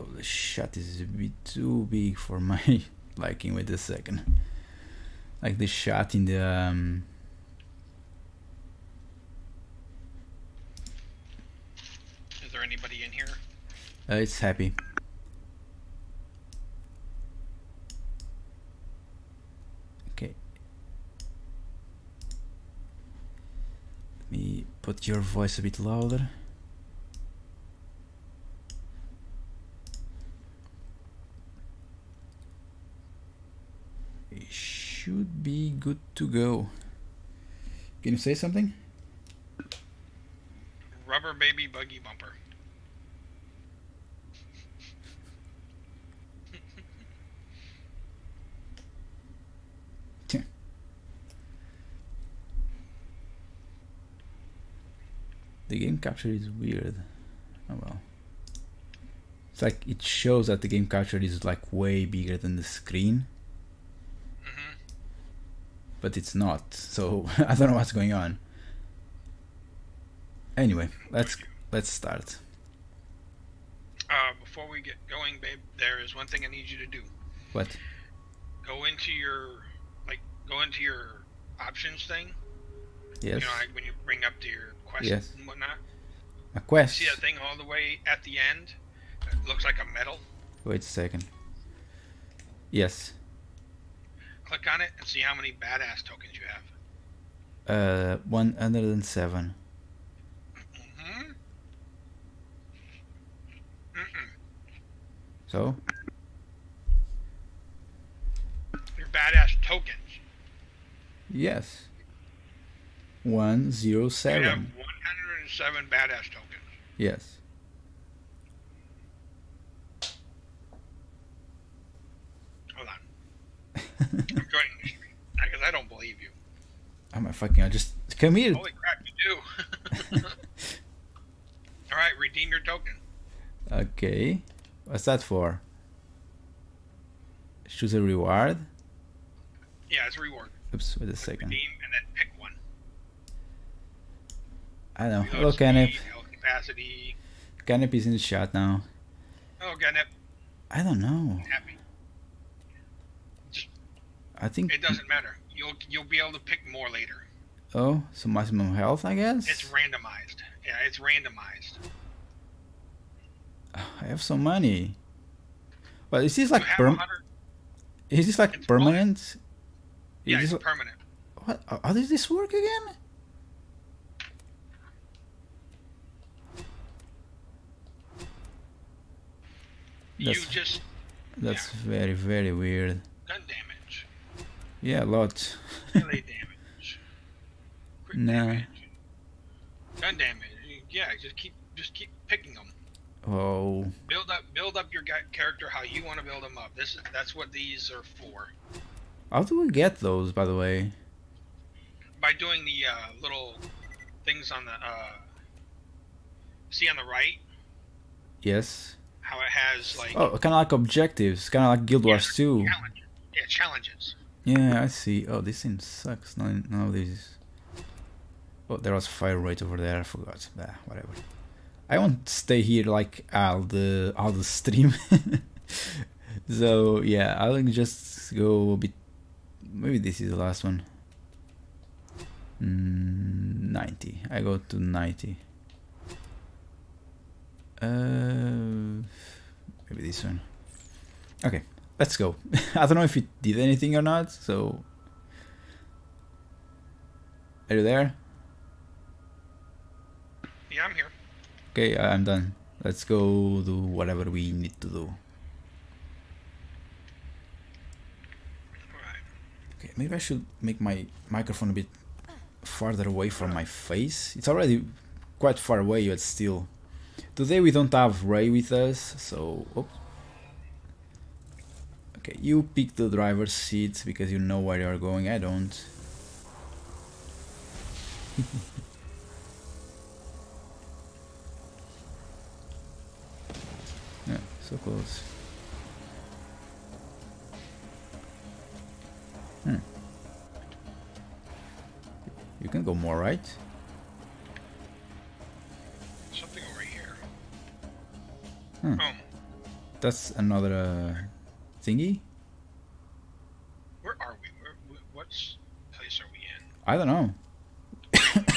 Oh, the shot is a bit too big for my liking. Wait a second. Like the shot in the. Um, Is there anybody in here? uh, it's happy. Okay. Let me put your voice a bit louder. It should be good to go. Can you say something? Rubber baby buggy bumper. The game capture is weird. Oh well. It's like it shows that the game capture is like way bigger than the screen, but it's not. So I don't know what's going on. Anyway, let's let's start. Uh, before we get going, babe, there is one thing I need you to do. What? Go into your, like, go into your options thing. Yes. You know, like when you bring up to your quest Yes. and whatnot. A quest. See that thing all the way at the end? It looks like a medal. Wait a second. Yes. Click on it and see how many badass tokens you have. Uh, one hundred and seven. Mm-hmm. Mm-mm. So Your badass tokens. yes. One zero You have 107 badass tokens. Yes. Hold on. I'm joining the stream. Because I don't believe you. I'm a fucking. I just come here. Holy crap, you do. Alright, redeem your token. Okay. What's that for? Choose a reward. Yeah, it's a reward. Oops, wait a second. Redeem and then pick one. I know. Reload Hello, Kenneth. capacity. Kenneth is in the chat now. Oh, Gennep, I don't know. happy. I think. It doesn't matter. You'll you'll be able to pick more later. Oh, so maximum health, I guess. It's randomized. Yeah, it's randomized. I have some money. But is this like have perm? 100 Is this like permanent? Is Yeah, this it's permanent. what? How does this work again? You That's- just That's very very weird. gun damage, Yeah, a lot. melee damage, Nah. damage, gun damage. Yeah, just keep just keep picking them. Oh, Build up build up your character how you want to build them up. This is that's what these are for. how do we get those? By the way. By doing the uh, little things on the uh, see on the right Yes. how it has like Oh, kind of like objectives, kind of like Guild Yeah, Wars 2. challenges. Yeah, challenges. Yeah, I see. Oh, this thing sucks. None, none of these. Oh, there was fire right over there. I forgot. Whatever. I won't stay here like all the all the stream. so yeah, I'll just go a bit. Maybe this is the last one. Mm, 90. I go to 90. Uh, maybe this one. Okay, let's go. I don't know if it did anything or not, so. Are you there? Yeah, I'm here. Okay, I'm done. Let's go do whatever we need to do. Okay, maybe I should make my microphone a bit farther away from my face. It's already quite far away, but still. Today we don't have Ray with us, so. Oops. Okay, you pick the driver's seat because you know where you're going. I don't. so close. Hmm. You can go more right. Something over here. Hmm. Oh. That's another uh, thingy. Where are we? Where, what place are we in? I don't know.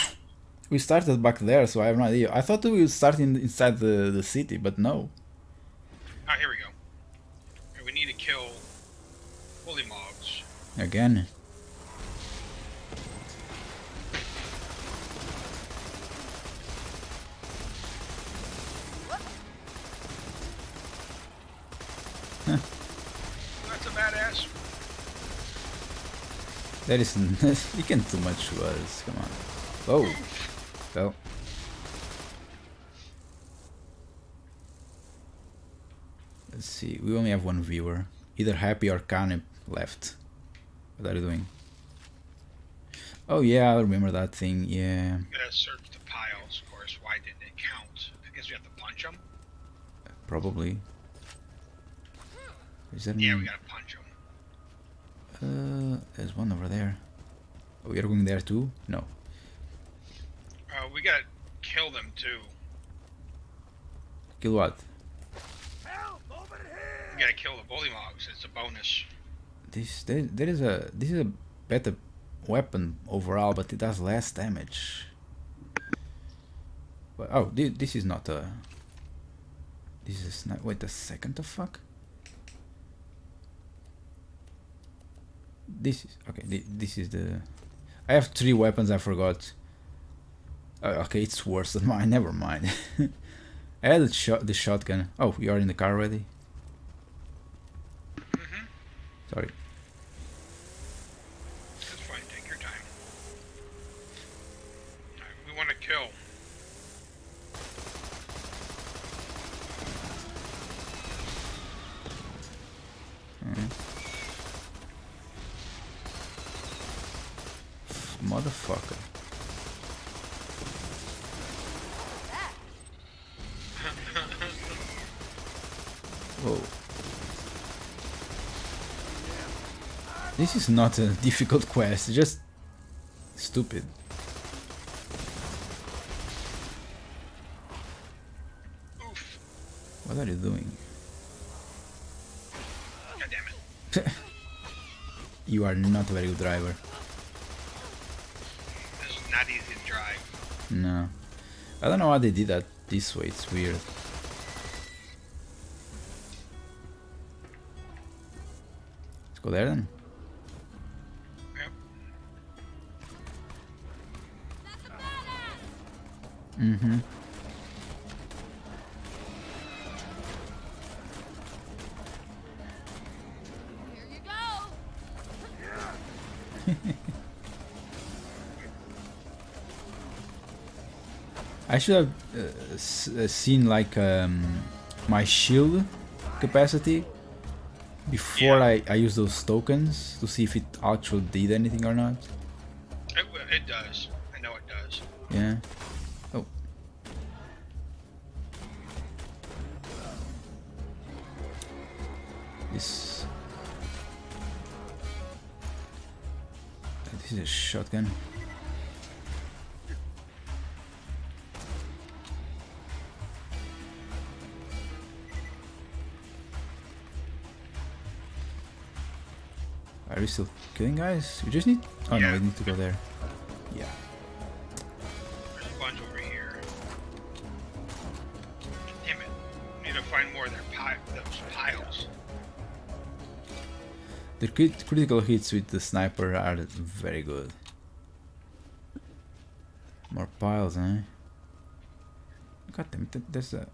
we started back there, so I have no idea. I thought we would start in, inside the, the city, but no. Ah, here we go. Okay, we need to kill Bullymongs. Again. That's a badass. That is you can too much to us. Come on. Oh, well. Let's see. We only have one viewer. Either Happy or Canip left. What are you doing? Oh yeah, I remember that thing. Yeah, We gotta search the piles, of course. Why didn't it count? Guess we have to punch them. probably. Is that? Yeah, we gotta punch them. Uh, there's one over there. Oh, we are going there too? No. Uh, we gotta kill them too. Kill what? Help, over here! We gotta kill the Bullymongs. It's a bonus. This there, there is a this is a better weapon overall, but it does less damage. But oh, thi- this is not a. This is not. Wait a second. The fuck. This is okay. thi- This is the. I have three weapons. I forgot. Uh, okay, it's worse than mine. Never mind. I had the shot. The shotgun. Oh, you are in the car already. Mm-hmm. Sorry. That's fine. Take your time. Alright, we want to kill. Motherfucker. Whoa. This is not a difficult quest, it's just stupid. Oof. What are you doing? God damn it. You are not a very good driver. This is not easy to drive. No. I don't know why they did that this way, it's weird. Let's go there then. Mm-hmm. Here you go. I should have uh, s- uh, seen like um, my shield capacity before Yeah. I, I use those tokens to see if it actually did anything or not. It, it does. I know it does. Yeah. Shotgun. Are we still killing guys? We just need. Oh no, we need to go there. Yeah. There's a bunch over here. Damn it. We need to find more of their pi- those piles. The crit- critical hits with the sniper are very good. Piles, eh? God damn it, there's a...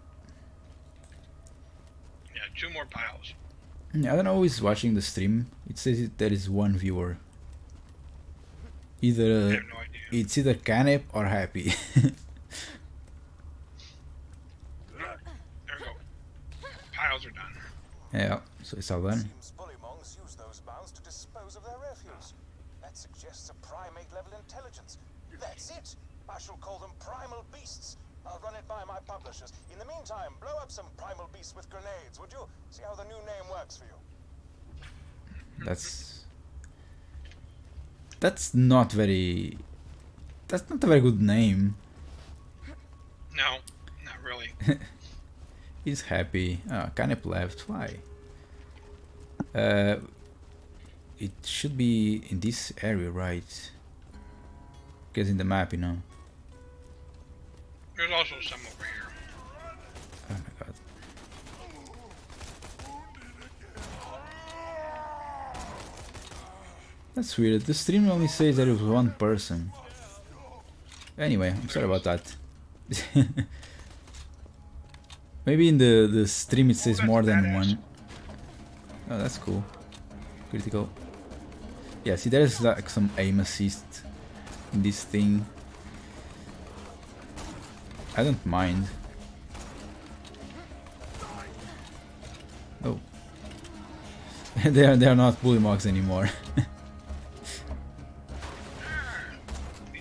Yeah, two more piles. I don't know who is watching the stream. It says it, there is one viewer. Either no it's either Canep or Happy. There we go. Piles are done. yeah, so it's all done. Seems Bullymongs use those mounds to dispose of their refuse. That suggests a primate level intelligence. That's it. I shall call them primal beasts. I'll run it by my publishers. In the meantime, blow up some primal beasts with grenades, would you? See how the new name works for you. That's... That's not very... That's not a very good name. No, not really. He's happy. Oh, Canep left. Why? Uh, it should be in this area, right? Because in the map, you know. There's also some over here. Oh my god. That's weird. The stream only says that it was one person. Anyway, I'm sorry about that. Maybe in the, the stream it says more than one. Oh, that's cool. Critical. Yeah, see, there's like some aim assist in this thing. I don't mind. Oh. they are they are not bullymongs anymore.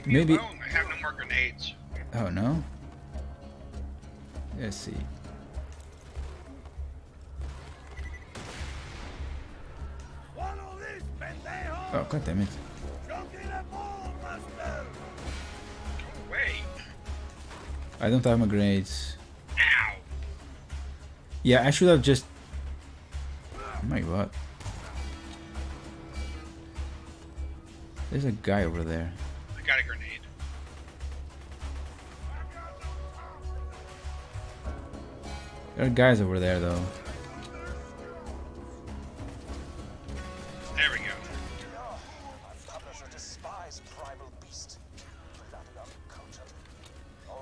Maybe- I have no more grenades. oh no. Let's see. Oh god damn it. I don't have my grenades. Ow. Yeah, I should have just Oh my god. There's a guy over there. I got a grenade. There are guys over there though.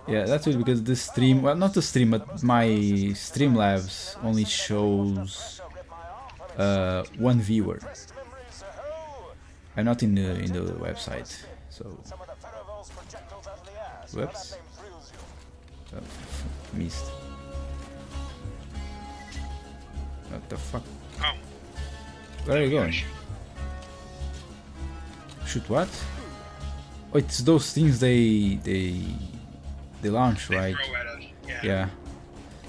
Yeah, that's it because the stream, well, not the stream, but my Streamlabs only shows uh, one viewer. Oh, not in the in the website. So. Whoops. Uh, missed. What the fuck? Oh. Where are you going? Shoot what? Oh, it's those things they they they launch, They right? throw at us. Yeah. Yeah.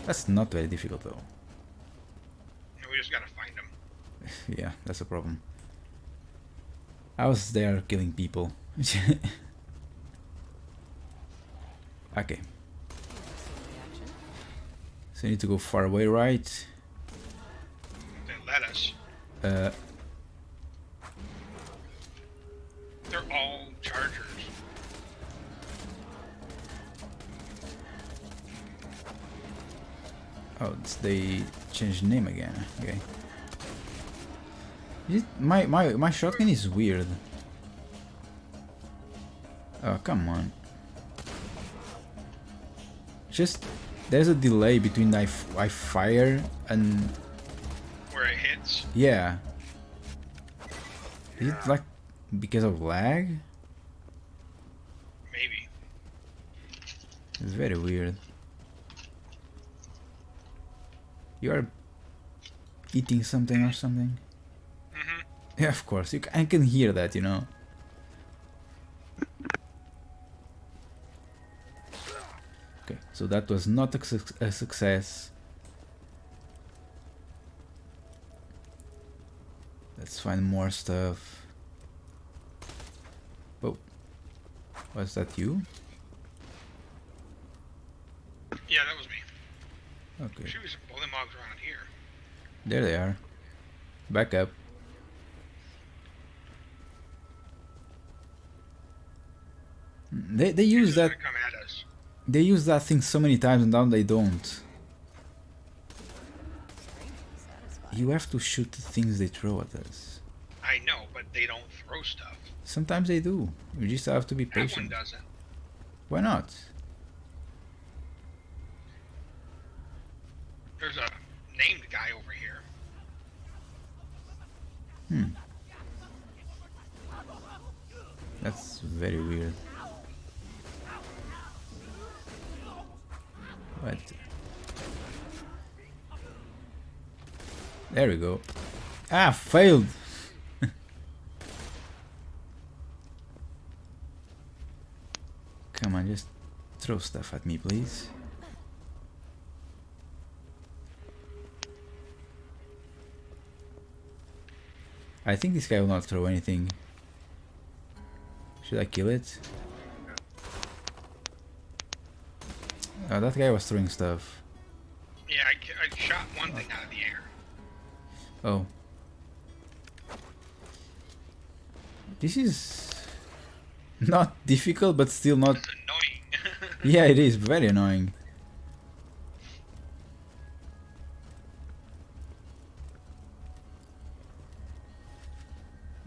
That's not very difficult though. And we just gotta find them. yeah, that's a problem. I was there killing people. okay. So you need to go far away, right? They let us. Uh, oh, it's they changed name again. Okay. Is it, my my my shotgun is weird. Oh come on. Just there's a delay between I, I fire and Where it hits. Yeah. Is it like because of lag? Maybe. It's very weird. You are eating something or something? hmm Yeah, of course. You I can hear that, you know. Okay, so that was not a, suc- a success. Let's find more stuff. Oh, was that you? Yeah, that was me. Okay, Should be some bully mogs around here. there they are. Back up. They they use that come at us. they use that thing so many times and now they don't. You have to shoot the things they throw at us. I know, but they don't throw stuff. Sometimes they do. You just have to be patient. That one doesn't. Why not? There's a guy over here. Hmm. That's very weird. What? There we go. Ah, failed! Come on, just throw stuff at me, please. I think this guy will not throw anything. Should I kill it? Oh, that guy was throwing stuff. Yeah, I hunting out of the air. Oh. This is not difficult, but still not. It's annoying. Yeah, it is very annoying.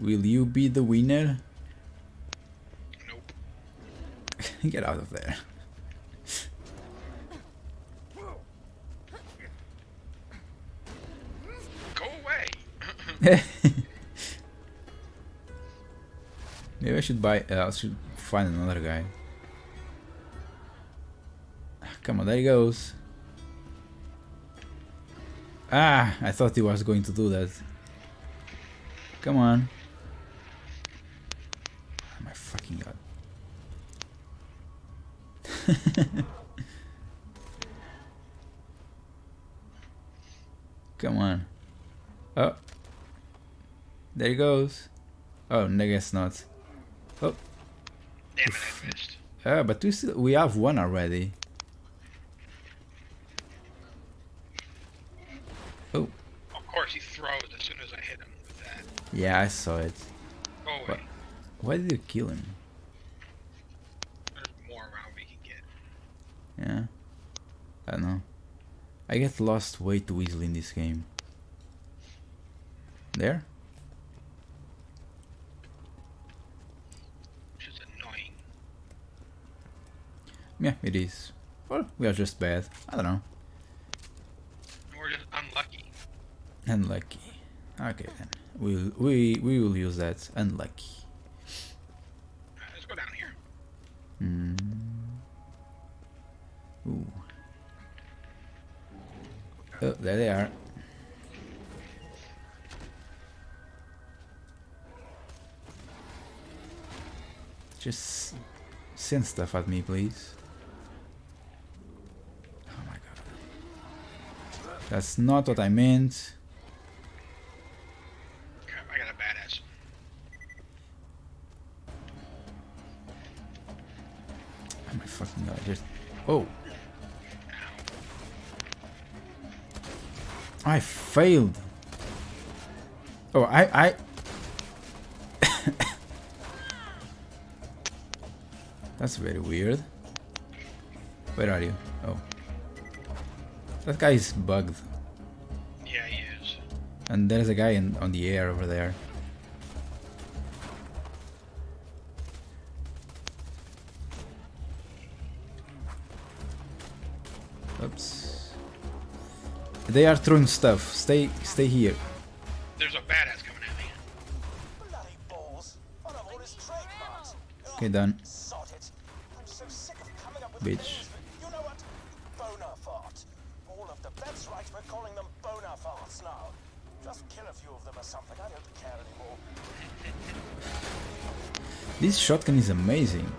Will you be the winner? nope. Get out of there. Go away. Maybe I should buy. Uh, I should find another guy. Come on, there he goes. Ah, I thought he was going to do that. Come on. Oh my fucking god. Come on. Oh. There he goes. Oh, I guess not. Oh, Damn it, I missed. uh, but we still we have one already. Oh, Of course, he throws as soon as I hit him with that. yeah, I saw it. Go away. What? Why did you kill him? There's more around we can get. Yeah, I don't know. I get lost way too easily in this game. There? Which is annoying. Yeah, it is. Well, we are just bad. I don't know. We're just unlucky. Unlucky. Okay then. We'll we we will use that. Unlucky. Let's go down here. Mm. Ooh. Oh, there they are. Just send stuff at me, please. Oh my god. That's not what I meant. Crap, I got a badass. Oh my fucking god. Just. Oh. I failed. Oh, I. I. That's very weird. Where are you? Oh. That guy is bugged. Yeah, he is. And there's a guy in, on the air over there. They are throwing stuff. Stay stay here. There's a badass coming at me. Bloody balls. One of all his trademarks. Okay, done. Sod it. I'm so sick of coming up with Bitch. names You know what? Bonerfart. All of them. That's right, we're calling them Bonerfarts now. Just kill a few of them or something. I don't care anymore. This shotgun is amazing.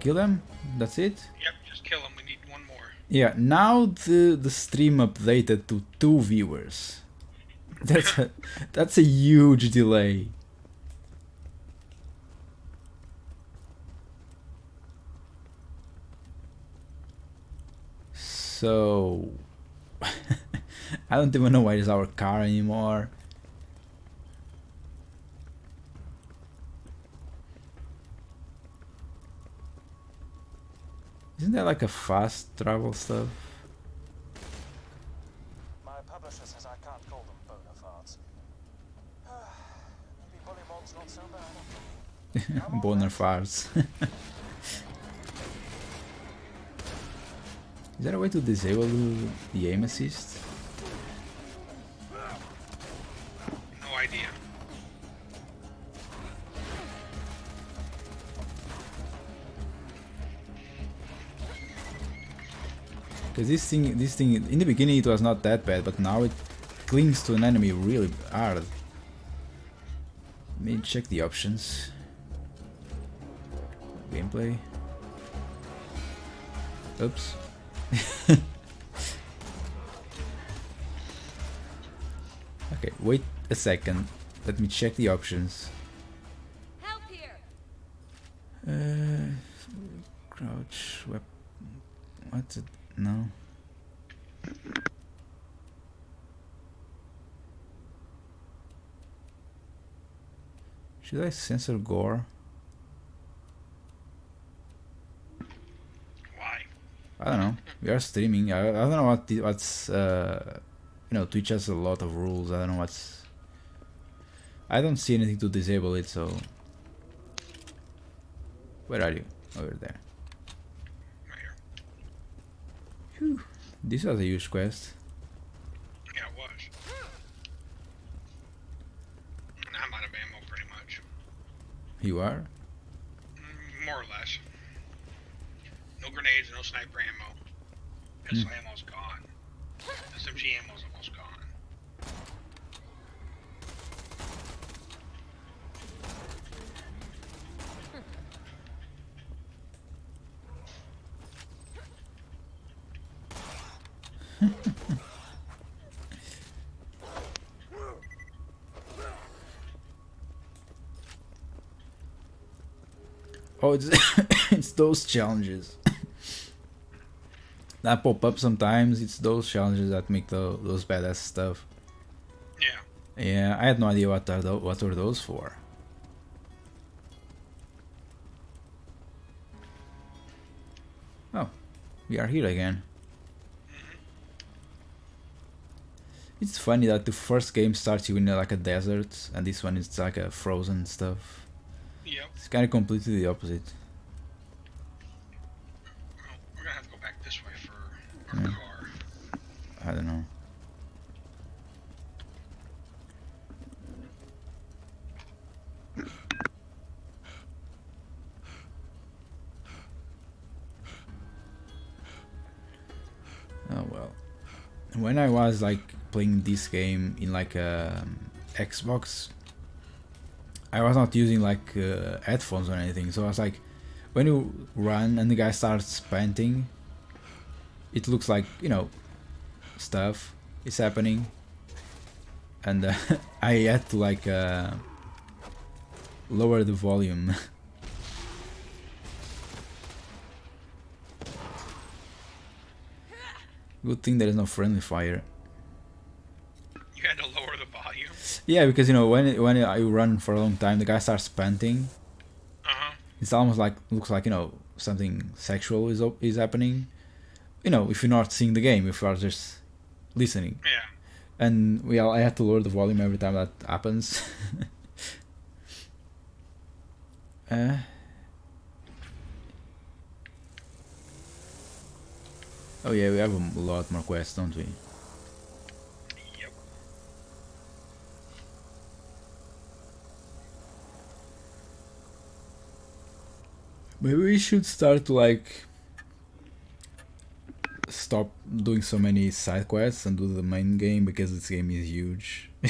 Kill them? That's it? Yep, just kill him. We need one more. Yeah, now the, the stream updated to two viewers. That's a, that's a huge delay. So I don't even know where is our car anymore. Isn't there like a fast travel stuff? My publisher says I can't call them Bonerfarts. Maybe not so bad. Boner farts. Is there a way to disable the aim assist? This thing, this thing, in the beginning it was not that bad, but now it clings to an enemy really hard. Let me check the options. Gameplay. Oops. Okay, wait a second. Let me check the options. Help here. Uh, crouch. What's it? No. Should I censor gore? Why? I don't know. We are streaming. I, I don't know what the, what's uh, you know Twitch has a lot of rules. I don't know what's. I don't see anything to disable it. So. Where are you? Over there. Right This was a huge quest. Yeah, it was. I'm out of ammo pretty much. You are. Mm, More or less. No grenades, no sniper ammo. Pistol ammo's gone. SMG ammo's almost gone. Oh, it's it's those challenges that pop up sometimes. It's those challenges that make the, those badass stuff. Yeah. Yeah, I had no idea what are tho- what were those for. Oh, we are here again. It's funny that the first game starts you in uh, like a desert, and this one is like a frozen stuff. Yep. It's kind of completely the opposite. We're gonna have to go back this way for our Yeah. car. I don't know. Oh well. When I was like playing this game in like a Xbox, I was not using like uh, headphones or anything. So I was like, when you run and the guy starts panting, it looks like you know stuff is happening. And uh, i had to like uh, lower the volume. Good thing there is no friendly fire You had to lower the volume. Yeah because you know when when you run for a long time the guy starts panting. Uh huh. it's almost like looks like you know something sexual is is happening. You know if you're not seeing the game if you are just listening. Yeah. and well i have to lower the volume every time that happens. Uh, oh yeah we have a lot more quests don't we maybe we should start to like stop doing so many side quests and do the main game because this game is huge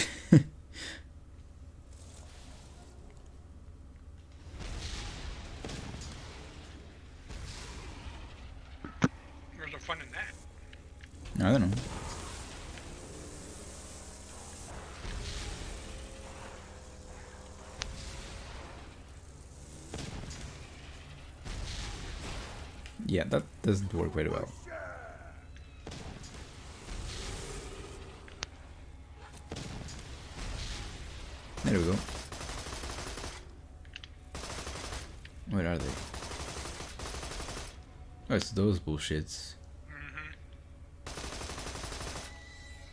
Where's the fun in that? i don't know yeah that doesn't work very well There we go. Where are they? Oh, it's those bullshits.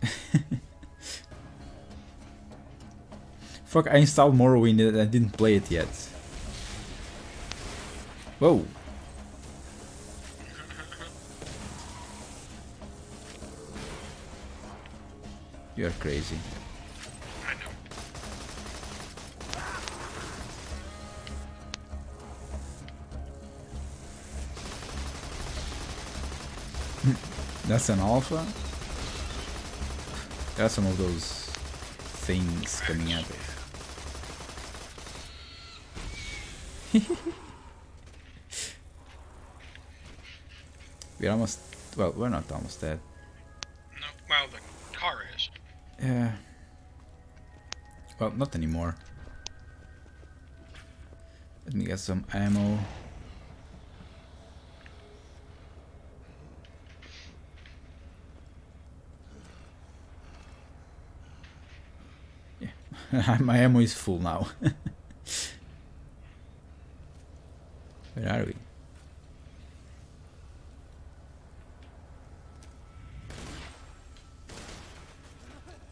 Fuck, I installed Morrowind and I didn't play it yet. Whoa. You're crazy. That's an alpha? Got some of those things coming at we're almost. Well, we're not almost dead. Yeah. Well, not anymore. Let me get some ammo. Yeah, my ammo is full now. Where are we?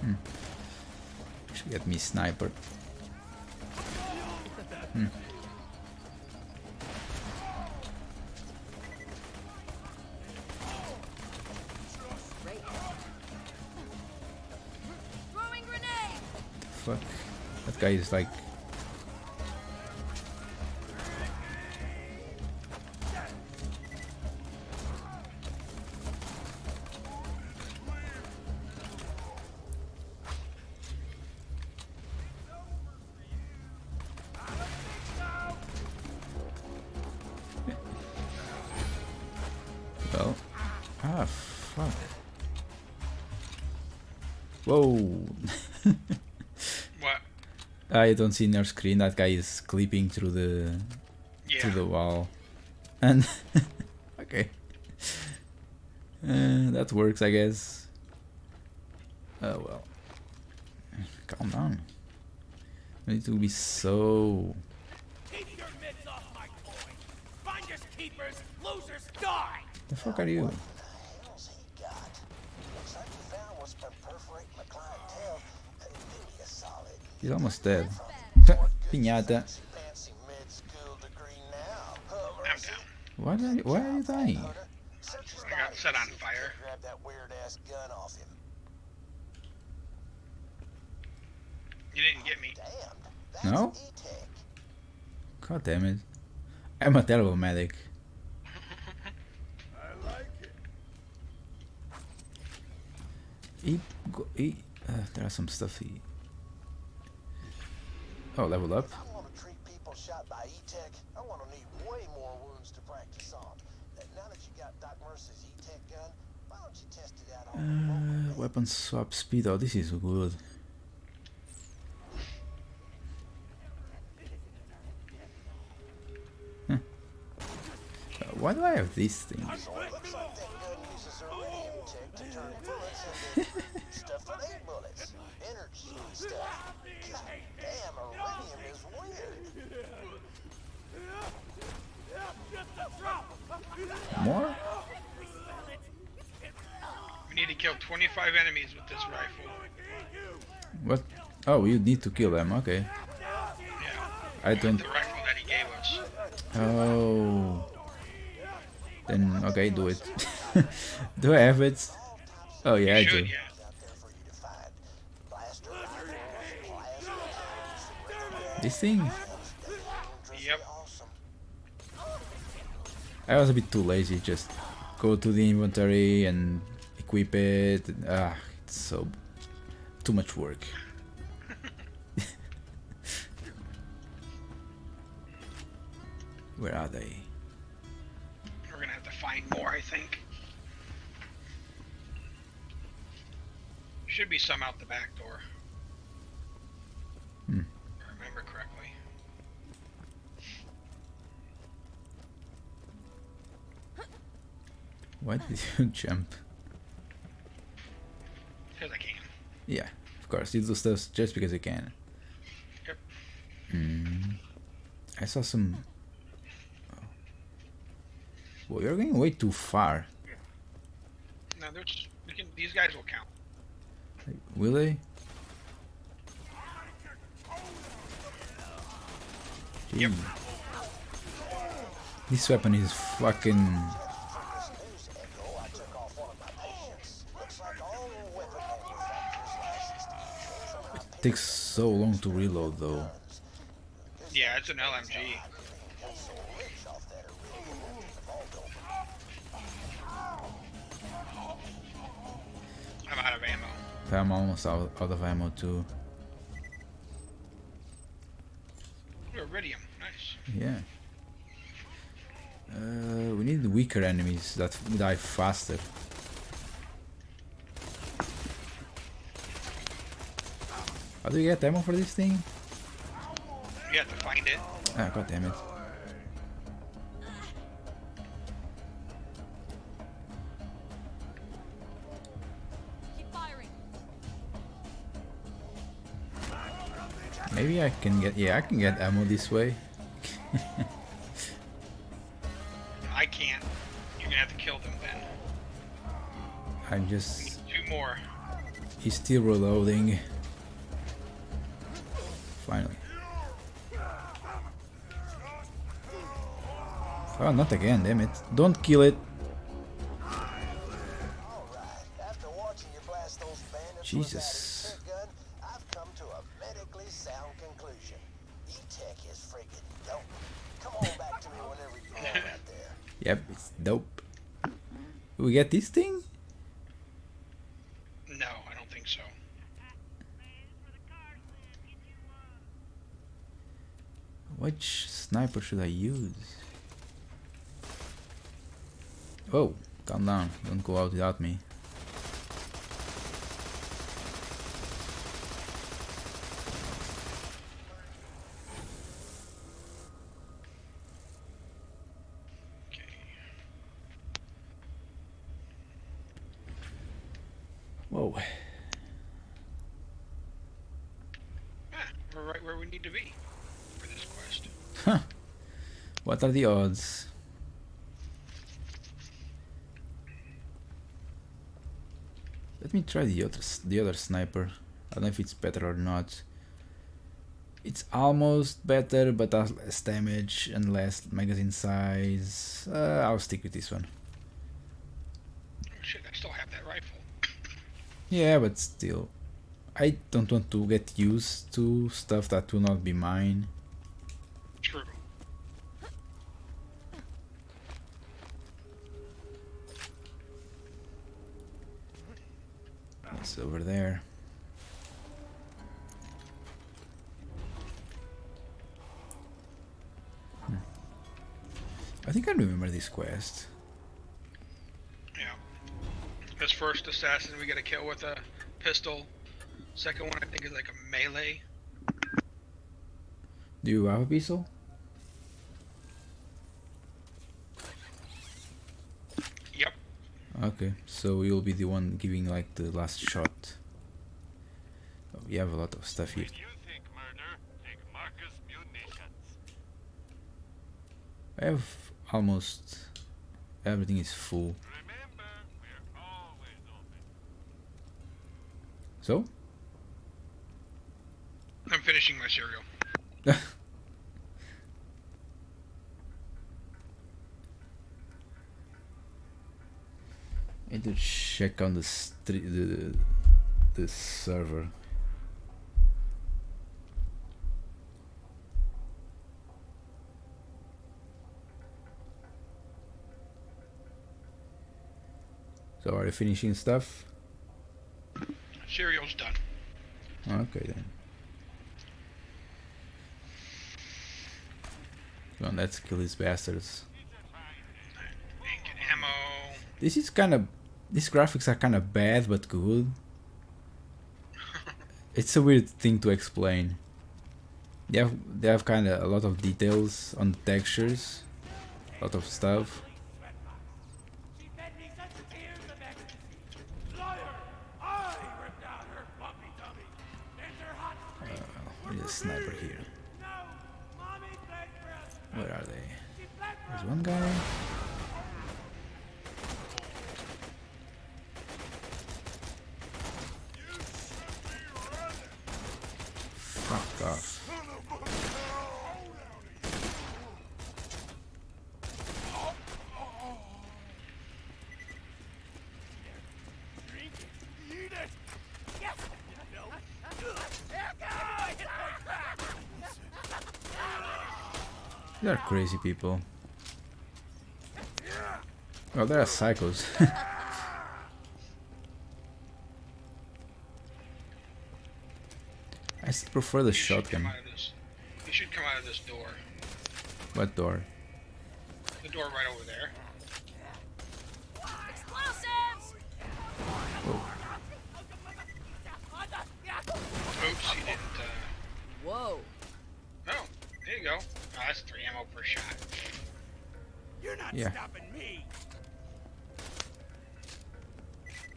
Hmm. Should get me sniper. Hmm. Fuck. That guy is like. I don't see in your screen that guy is clipping through the Yeah. through the wall. And okay. Uh, that works I guess. Oh well. Calm down. You need to be so Keep your mitts off my boy! Finders keepers, losers die! the fuck are you? What the hell's he got? Looks like he found what's been perforating my clientele. Uh, do me a solid. He's almost dead. What Piñata. fancy, fancy med-school degree now? I'm down. Why are you, why are you dying? Hunter, search his I got set on see if you fire. Grab that weird-ass gun off him. You didn't get me. No? God damn it. I'm a terrible medic. Eat, go, eat. Uh, there are some stuff. He... Oh, level up. I want to treat people shot by E-Tech. I want to need way more wounds to practice on. Now that you got Doc Mercy's E-Tech gun, why don't you test it out on Uh, weapon swap speed. Oh, this is good. Huh. Uh, why do I have these things? More? We need to kill 25 enemies with this rifle. What? Oh, you need to kill them. Okay. Yeah. I don't. The rifle that he gave us. Oh. Then okay, do it. do I have it? Oh yeah, I You do. should, yeah. Out there for you to find. Blaster rifles, plasmas, This thing. dangerous, Yep. awesome. I was a bit too lazy. Just go to the inventory and equip it. Ah, it's so too much work. Where are they? We're gonna have to find more, I think. Should be some out the back door. Why did you jump? Because I can. Yeah, of course. You do stuff just because you can. Yep. Mm. I saw some. Oh. Well, you're going way too far. No, there's. We can. These guys will count. Will they? Yep. This weapon is fucking. This new E-tech, I took off one of my patients. Looks like all the weapon manufacturers licensed. Came from my Takes so long to reload though. Yeah, it's an LMG. got so rich off that eridium that the vault opened. I'm out of ammo. I'm almost out, out of ammo too. Eridium. Nice. Yeah. Uh, we need weaker enemies that die faster. Do you get ammo for this thing? You have to find it. Ah, god damn it. Maybe I can get, yeah, I can get ammo this way. I can't. You're gonna have to kill them then. I'm just, Two more. he's still reloading. Oh, not again, damn it. Don't kill it. Alright, after watching you blast those bandits Jesus. gun, I've come to a medically sound conclusion. E-Tech is friggin' dope. Come on back to me whenever you are out there. Yep, it's dope. We get this thing? No, I don't think so. Which sniper should I use? Oh, calm down. Don't go out without me. Whoa. Ah, we're right where we need to be for this quest. Huh. What are the odds? Let me try the other the other sniper. I don't know if it's better or not. It's almost better, but has less damage and less magazine size. Uh, I'll stick with this one. Oh shit, I still have that rifle. Yeah, but still, I don't want to get used to stuff that will not be mine. It's over there. Hmm. I think I remember this quest. Yeah. This first assassin we get a kill with a pistol. Second one I think is like a melee. Do you have a pistol? Yep. Okay, so you'll be the one giving like the last shot. Oh, we have a lot of stuff here. You think murder, think Marcus Munitions. I have almost everything is full. Remember, we're always open. So? I'm finishing my cereal. need to check on the stre- the the server. So are you finishing stuff? Cereal's done. Okay then. Come on, let's kill these bastards. Uh, ammo. This is kind of these graphics are kind of bad but good. It's a weird thing to explain. They have they have kind of a lot of details on the textures, a lot of stuff. Uh, she fed me such tears of ecstasy. Liar! I ripped out her puppy tummy. And her hot streak. There's a sniper here. No! Mommy played for us. Where are they? She played for There's one guy. No. They're crazy people. Well, they are psychos. still prefer the shotgun. You should come out of this door. What door? The door right over there. Explosives! Whoa. Oops, didn't. Uh... Whoa. Oh, there you go. Oh, that's three ammo per shot. You're not yeah. stopping me.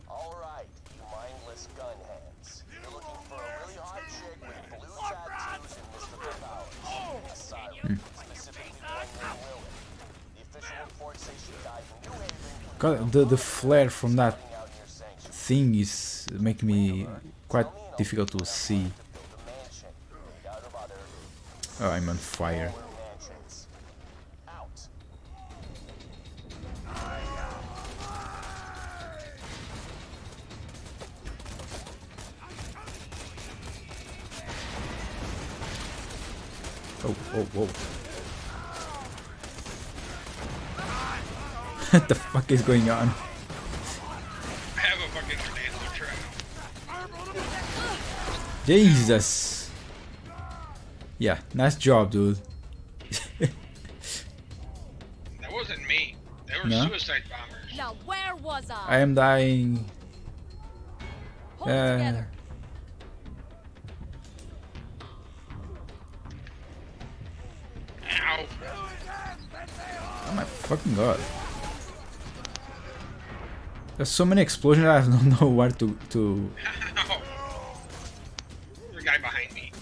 All right, you mindless gunhead. God, the the flare from that thing is making me quite difficult to see. Oh, I'm on fire. Oh, oh, whoa. What the fuck is going on? I have a fucking. Jesus. Yeah, nice job, dude. That wasn't me. They were No? suicide bombers. Now where was I I? am dying. Hold Uh, together. Ow. Oh my fucking god. There's so many explosions I don't know where to to. There's a guy behind me.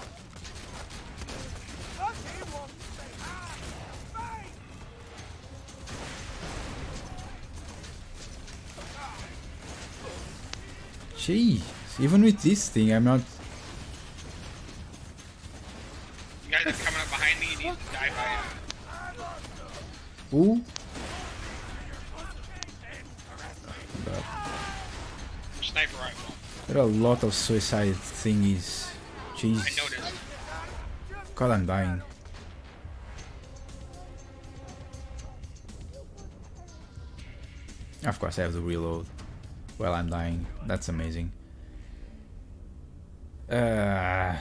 Jeez, even with this thing I'm not lot of suicide thingies. I Jeez. noticed. God I'm dying. Of course I have to reload while I'm dying. That's amazing. Uh,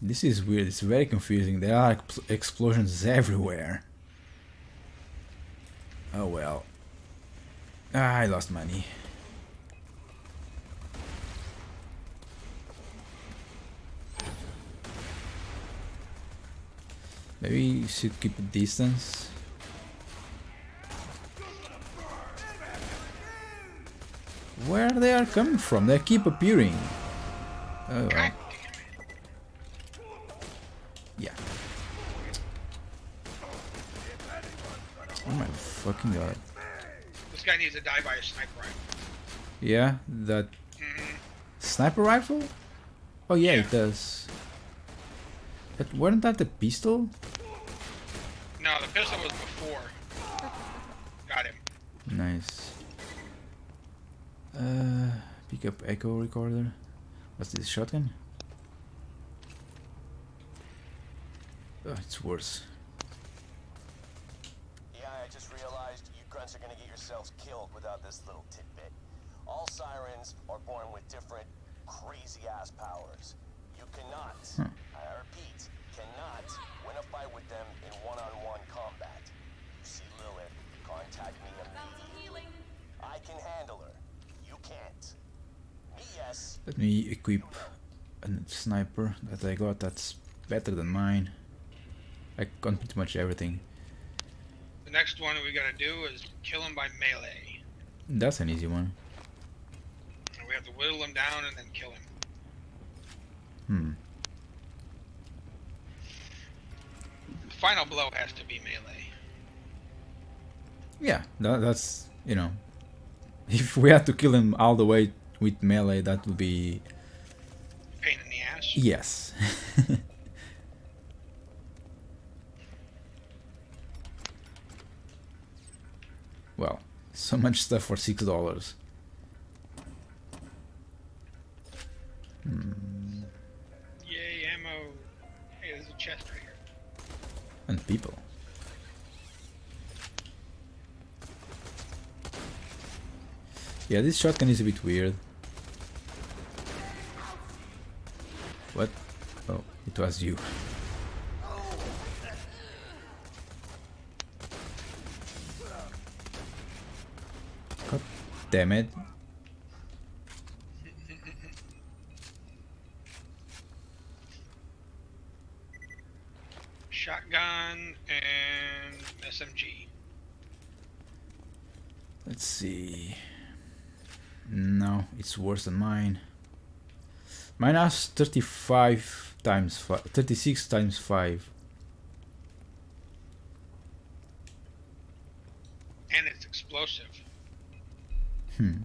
this is weird. It's very confusing. There are explosions everywhere. Oh well. Ah, I lost money. Maybe you should keep a distance. Where they are coming from? They keep appearing. Oh, yeah. Oh my fucking god. This guy needs to die by a sniper rifle. Yeah, that sniper rifle? Oh yeah, it does. But weren't that the pistol? No, the pistol was before. Got him. Nice. Uh, pick up echo recorder. What's this shotgun? Oh, it's worse. Yeah, I just realized you grunts are gonna get yourselves killed without this little tidbit. All sirens are born with different crazy ass powers. You cannot, hmm. I repeat, cannot win a fight with them in one-on-one combat. You see Lilith, contact me immediately. I can handle her. You can't. Me, yes. Let me equip a sniper that I got. That's better than mine. I got pretty much everything. The next one we gotta do is kill him by melee. That's an easy one. We have to whittle him down and then kill him. Hmm. The final blow has to be melee. Yeah, that, that's you know, if we had to kill him all the way with melee, that would be Pain in the ass. yes. well, so much stuff for six dollars. Hmm. Yay, ammo. Hey, there's a chest right here. and people. Yeah, this shotgun is a bit weird. What? Oh, it was you. damn it. Shotgun and SMG. Let's see. No, it's worse than mine. Mine has 35 times 5, 36 times 5. And it's explosive. Hmm.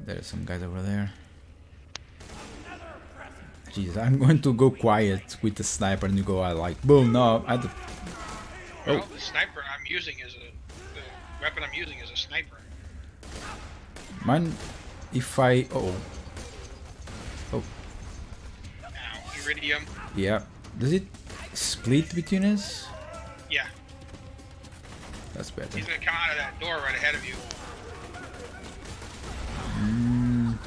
There's some guys over there. Jesus, I'm going to go quiet with the sniper and you go out like boom. No, I. Oh. Well, the sniper I'm using is a the weapon I'm using is a sniper. Mine, if I. Oh, Ow, eridium. yeah. Does it split between us? Yeah, That's better. he's gonna come out of that door right ahead of you. Mm.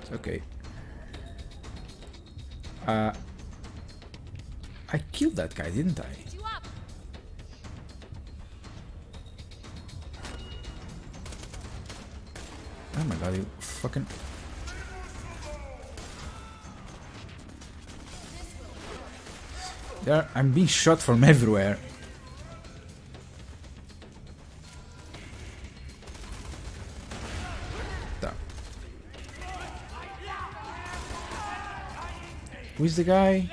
It's okay. Uh, I killed that guy, didn't I? Oh my god, you fucking. There, I'm being shot from everywhere. Da. Who's the guy?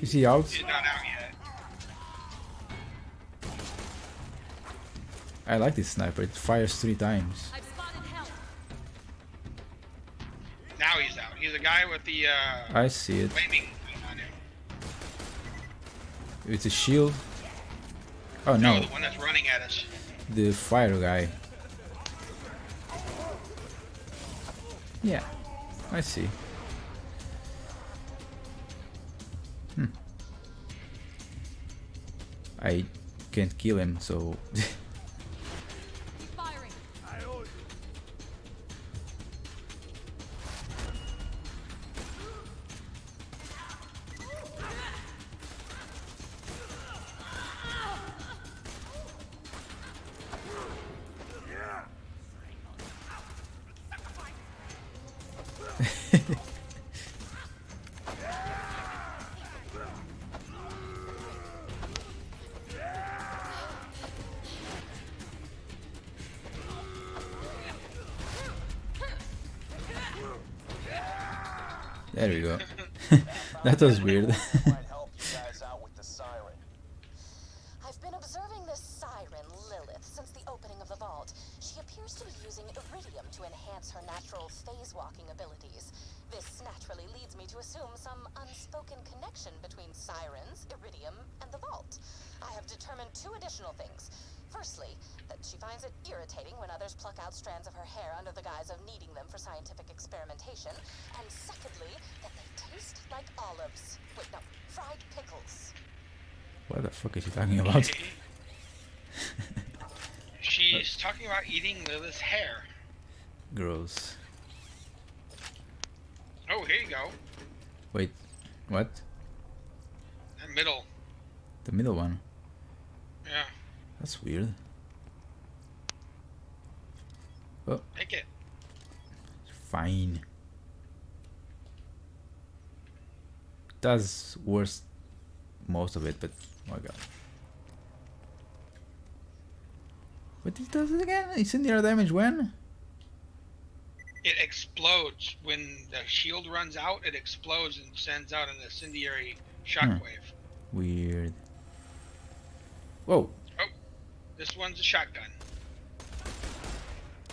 Is he out? He's not out yet. I like this sniper. It fires three times. I've spotted help. Now he's out. He's a guy with the uh, I see it. flaming thing on him. It's a shield. Oh No, no, the one that's running at us. the fire guy. Yeah, I see. Hmm. I can't kill him, so that was weird. Might help you guys out with the siren. I've been observing this siren, Lilith, since the opening of the vault. She appears to be using eridium to enhance her natural phase walking abilities. This naturally leads me to assume some unspoken connection between sirens, eridium, and the vault. I have determined two additional things. Firstly, that she finds it irritating when others pluck out strands of her hair under the guise of needing them for scientific experimentation. And secondly, that they taste like olives. Wait, no, fried pickles. what the fuck is he talking about? She's talking about eating Lilith's hair. Gross. Oh, here you go. Wait, what? That middle. The middle one. Yeah, That's weird. Take it. Fine. Does worse most of it, but oh my god. What it does it again? It's in Incendiary damage when? It explodes when the shield runs out. It explodes and sends out an incendiary shockwave. Hmm. Weird. Whoa, Oh, This one's a shotgun.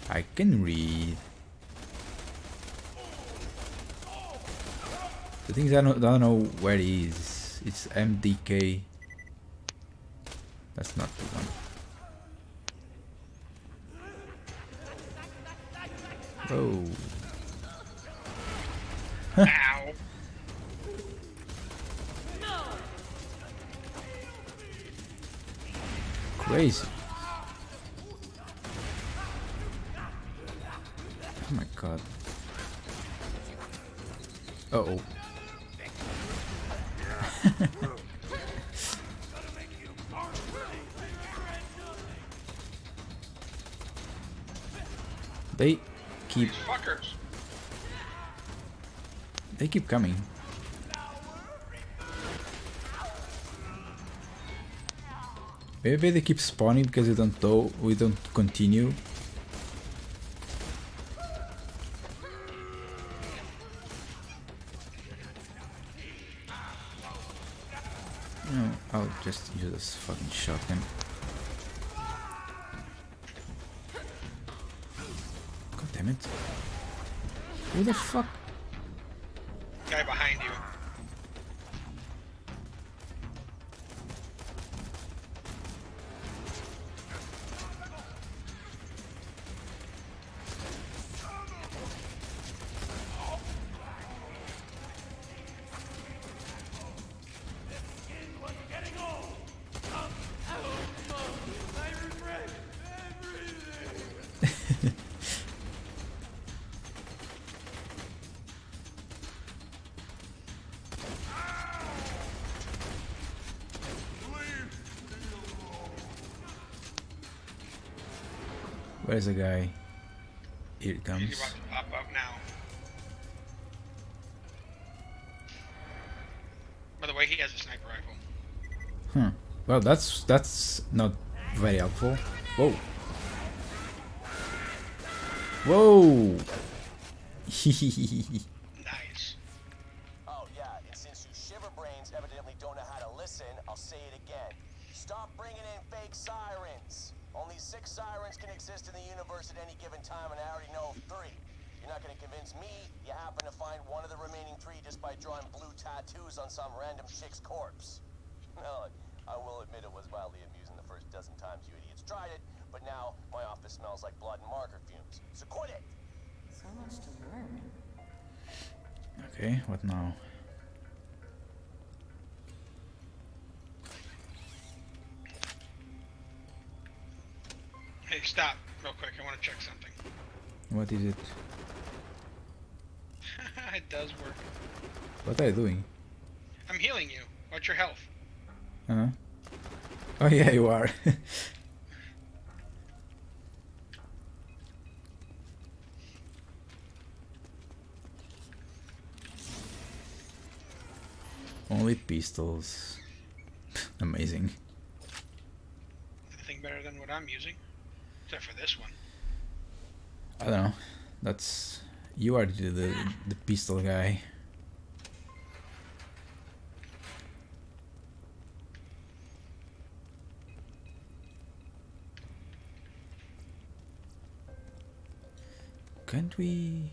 I can read. The things I don't, don't know where it is. It's MDK. That's not the one. Oh, crazy. Oh my god. Uh oh. they keep They keep coming. Maybe they keep spawning because we don't do we don't continue. Use this fucking shotgun. God damn it. Who the fuck? Where's the guy? Here it comes. about to pop up now. By the way, he has a sniper rifle. Huh. Well, that's that's not very helpful. Whoa. Whoa. Nice. yeah. Only pistols. Amazing. Anything better than what I'm using? Except for this one. I don't know. That's you are the the, the pistol guy. Can't we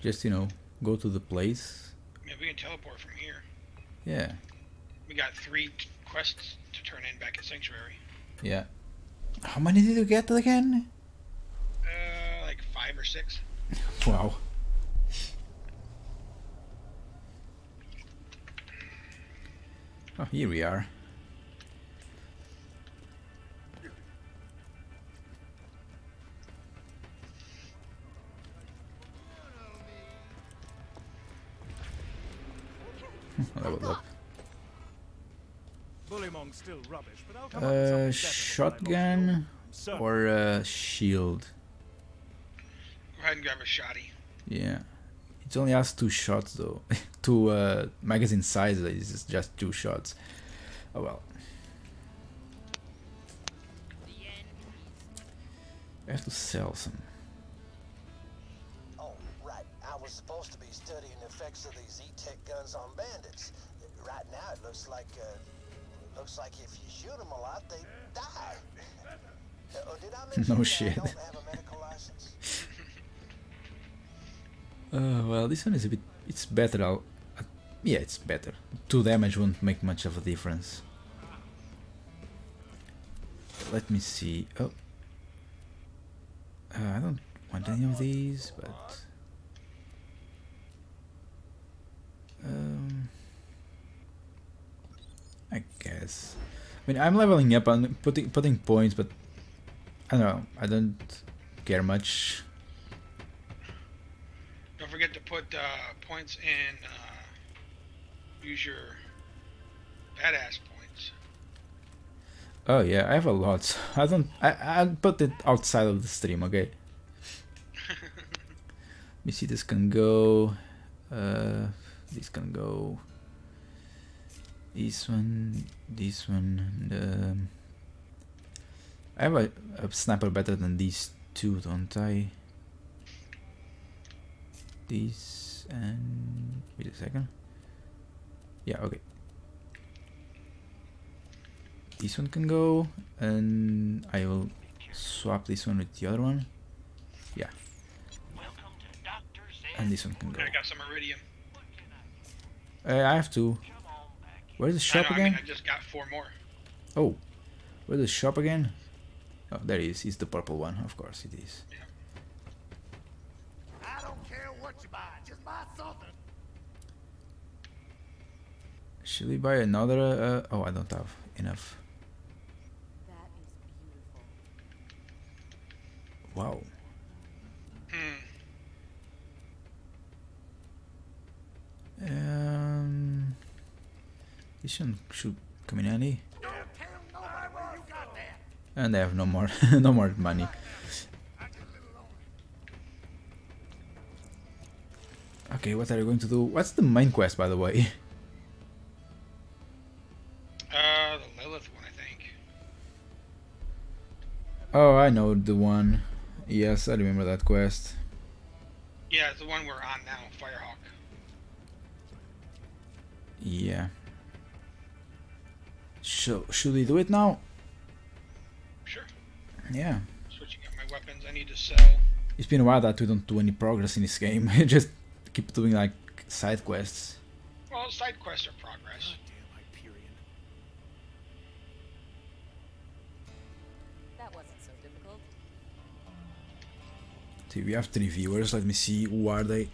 just you know go to the place? Maybe we can teleport from here. Yeah, We got three quests to turn in back at Sanctuary. yeah. How many did you get again? Uh, like five or six. Wow. Oh, here we are. Uh, better than I got shotgun I'm certain. or a shield? Go ahead and grab a shotty. Yeah. It only has two shots though. two uh, magazine sizes, is just two shots. Oh well. I have to sell some. Oh, right. I was supposed to be studying the effects of these E-Tech guns on bandits. Right now, it looks like, uh, looks like if you shoot them a lot, they die. Oh, did I mention No shit. I don't have a medical license? Uh, well, this one is a bit. It's better. I'll, uh, yeah, it's better. Two damage won't make much of a difference. Let me see. Oh. Uh, I don't want any of these, but. Um. I. I mean, I'm leveling up and putting putting points, but I don't know. I don't care much. Don't forget to put uh, points in. Uh, use your badass points. Oh yeah, I have a lot. I don't. I I'll put it outside of the stream. Okay. Let me see. This can go. Uh, this can go. This one, this one, and um, I have a, a sniper better than these two, don't I? This and wait a second. Yeah, okay. This one can go, and I will swap this one with the other one. Yeah, Welcome to Dr. and this one can go. I got some eridium. Uh, I have to. Come on back. Where's the I, shop know, I mean, again? I just got four more. Oh, where's the shop again? Oh, there it is. It's the purple one. Of course it is. Yeah. I don't care what you buy, just buy something. Should we buy another? Uh, oh, I don't have enough. That is beautiful. Wow. Hmm. Um, this one should come in handy. Don't tell nobody where you got that. And I have no more, no more money. I get a little lonely. Okay, what are you going to do? What's the main quest, by the way? Uh, the Lilith one, I think. Oh, I know the one. Yes, I remember that quest. Yeah, it's the one we're on now, Firehawk. Yeah. So, should we do it now? Sure. Yeah. Switching up my weapons. I need to sell. It's been a while that we don't do any progress in this game. Just keep doing like side quests. Well, side quests are progress. Damn Hyperion. That wasn't so difficult. See, we have three viewers. Let me see who are they.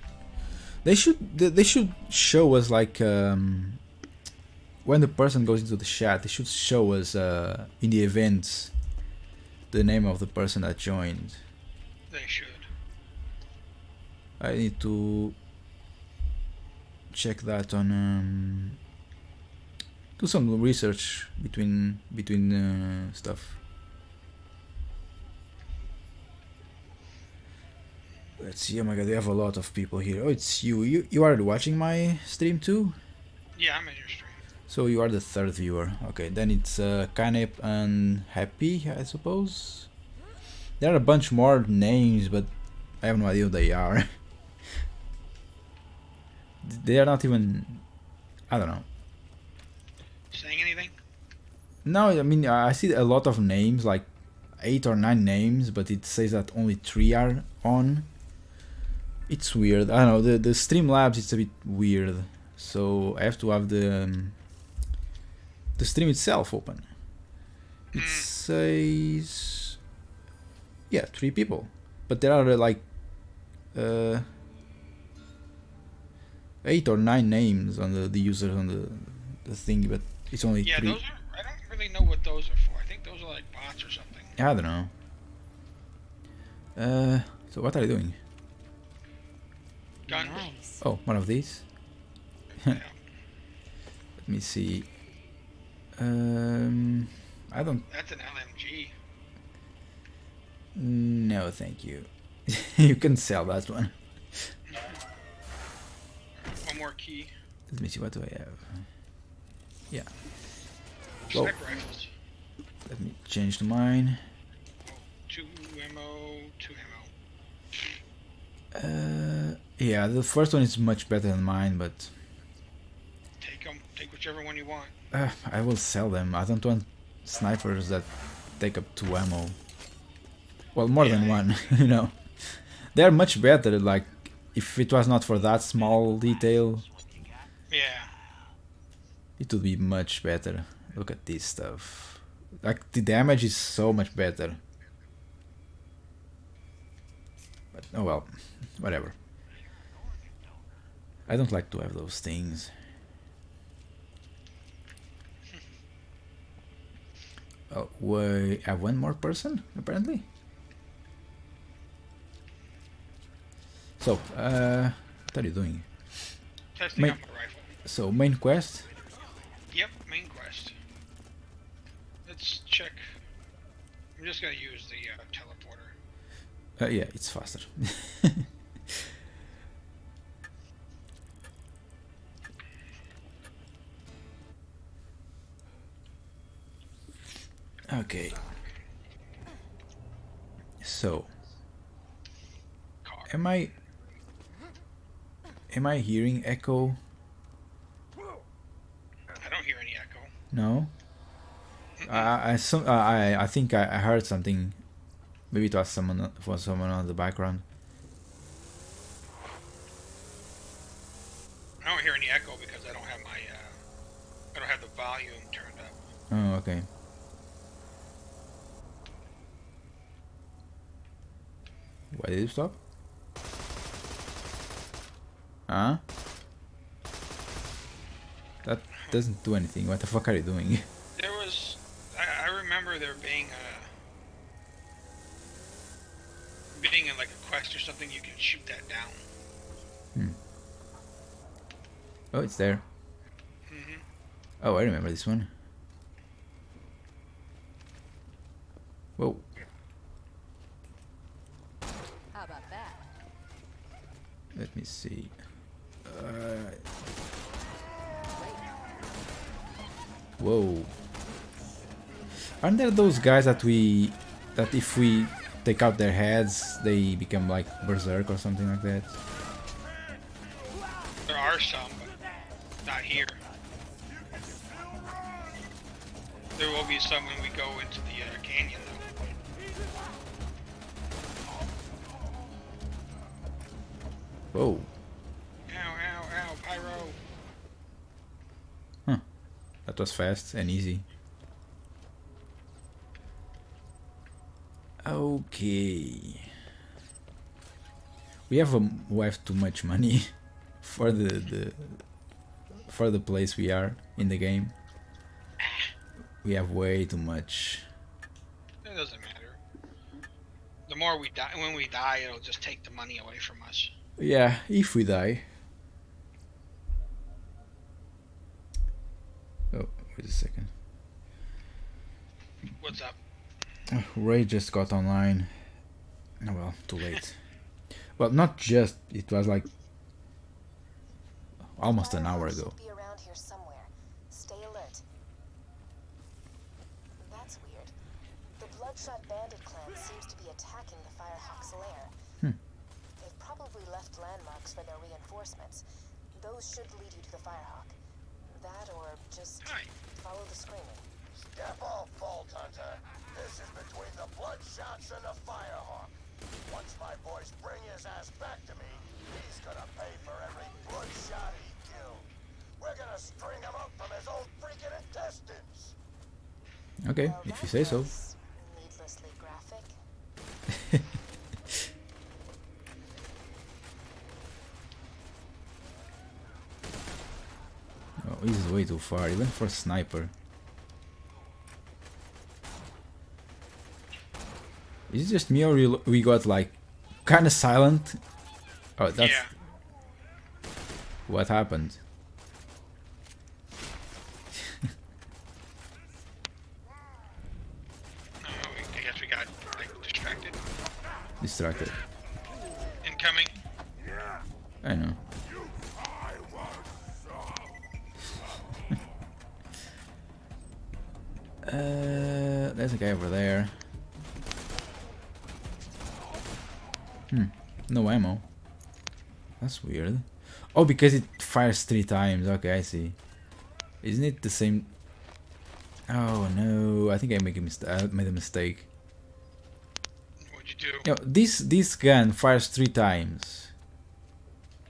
They should they, they should show us like um, when the person goes into the chat. They should show us uh, in the events the name of the person that joined. They should. I need to check that on um, do some research between between uh, stuff. Let's see. Oh my god, we have a lot of people here. Oh, it's you. You you are watching my stream too. Yeah, I'm in your stream. So you are the third viewer. Okay, then it's uh, Kanep and Happy, I suppose. There are a bunch more names, but I have no idea who they are. they are not even. I don't know. Saying anything? No, I mean I see a lot of names, like eight or nine names, but it says that only three are on. It's weird. I don't know the the Streamlabs. It's a bit weird, so I have to have the um, the stream itself open. It says yeah, three people, but there are uh, like uh, eight or nine names on the the users on the the thing, but it's only Yeah, three. those are. I don't really know what those are for. I think those are like bots or something. I don't know. Uh, so what are you doing? Guns. Nice. Oh, one of these. Yeah. Let me see. Um, I don't. That's an LMG. No, thank you. you can sell that one. One more key. Let me see. What do I have? Yeah. Whoa. Sniper rifles. Let me change to mine. Two ammo. Two ammo. Uh, yeah, the first one is much better than mine, but Take them. Take whichever one you want. Uh, I will sell them. I don't want snipers that take up two ammo. Well, more than Yeah. one, you know. They are much better. Like, if it was not for that small detail, Yeah. it would be much better. Look at this stuff. Like, the damage is so much better. But, oh well, whatever. I don't like to have those things. Oh, we have one more person, apparently. So, uh, what are you doing? Testing Ma- out my rifle. So, main quest. Yep. Main quest. Let's check. I'm just gonna use the uh, teleporter. Uh, yeah, it's faster. Okay. So, am I am I hearing echo? I don't hear any echo. No. I I some, I I think I, I heard something. Maybe it was someone for someone on the background. I don't hear any echo because I don't have my uh, I don't have the volume turned up. Oh, okay. Why did stop? Huh? That doesn't do anything. What the fuck are you doing? There was I, I remember there being a being in like a quest or something you can shoot that down. Oh, it's there. hmm Oh, I remember this one. Whoa. How about that? Let me see. Uh, whoa. Aren't there those guys that we that if we take out their heads they become like berserk or something like that? There are some, but not here. There will be some when we go into the uh, canyon, though. Whoa. Ow, ow, ow, pyro. Huh. That was fast and easy. Okay. We have a, we have too much money for the, the for the place we are in the game. We have way too much. It doesn't matter. The more we die, when we die, it'll just take the money away from us. Yeah, if we die. Oh, wait a second. What's up? Ray just got online. Oh, well, too late. well, not just. It was like almost an hour ago. Should be around here somewhere. Stay alert. That's weird. The Bloodshot Bandit clan seems to be attacking the Firehawk's lair. Hmm. They've probably left landmarks for their reinforcements. Those should lead you to the Firehawk. That or just follow the screaming. Step off, Vault Hunter. This is between the Bloodshots and the Firehawk. Once my boys bring his ass back to me, he's gonna pay for every Bloodshot he killed. We're gonna string him up from his own freaking intestines. Okay, Well, if you say so. Needlessly graphic. Oh, this is way too far, even for a sniper. Is it just me or we, got like kind of silent? Oh, that's yeah. what happened. I guess we got like, distracted. Distracted. Incoming. I know. uh, there's a guy over there. Hmm, no ammo. That's weird. Oh, because it fires three times. Okay, I see. Isn't it the same? Oh no, I think I make a mistake. I uh, made a mistake. What'd you do? Know, this this gun fires three times.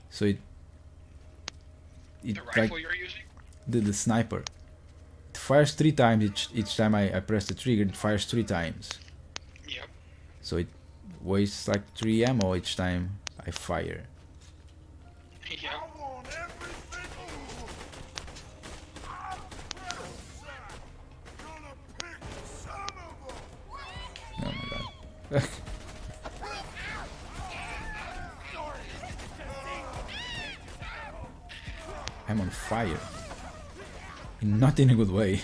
So it it the like rifle you're using? the, the sniper. It fires three times each each time I, I press the trigger. It fires three times. Yep. So it wastes like three ammo each time I fire. Yep. Oh my god. I'm on fire. Not in a good way.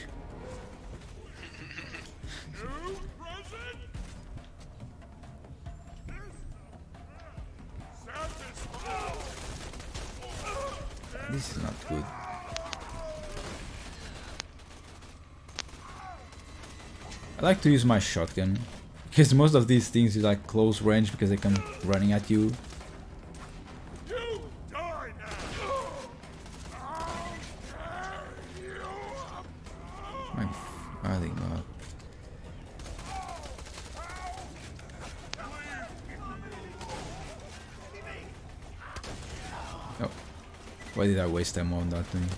Like to use my shotgun because most of these things is like close range because they come running at you. Oh, why did I waste ammo on that thing?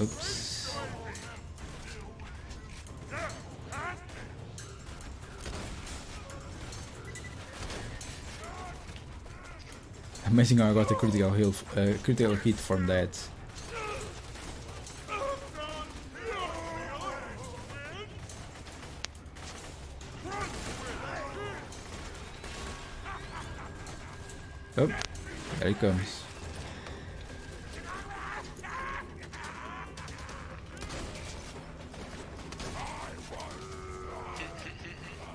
Oops. Amazing how I got a critical heal, uh, critical hit from that. Oh, there he comes.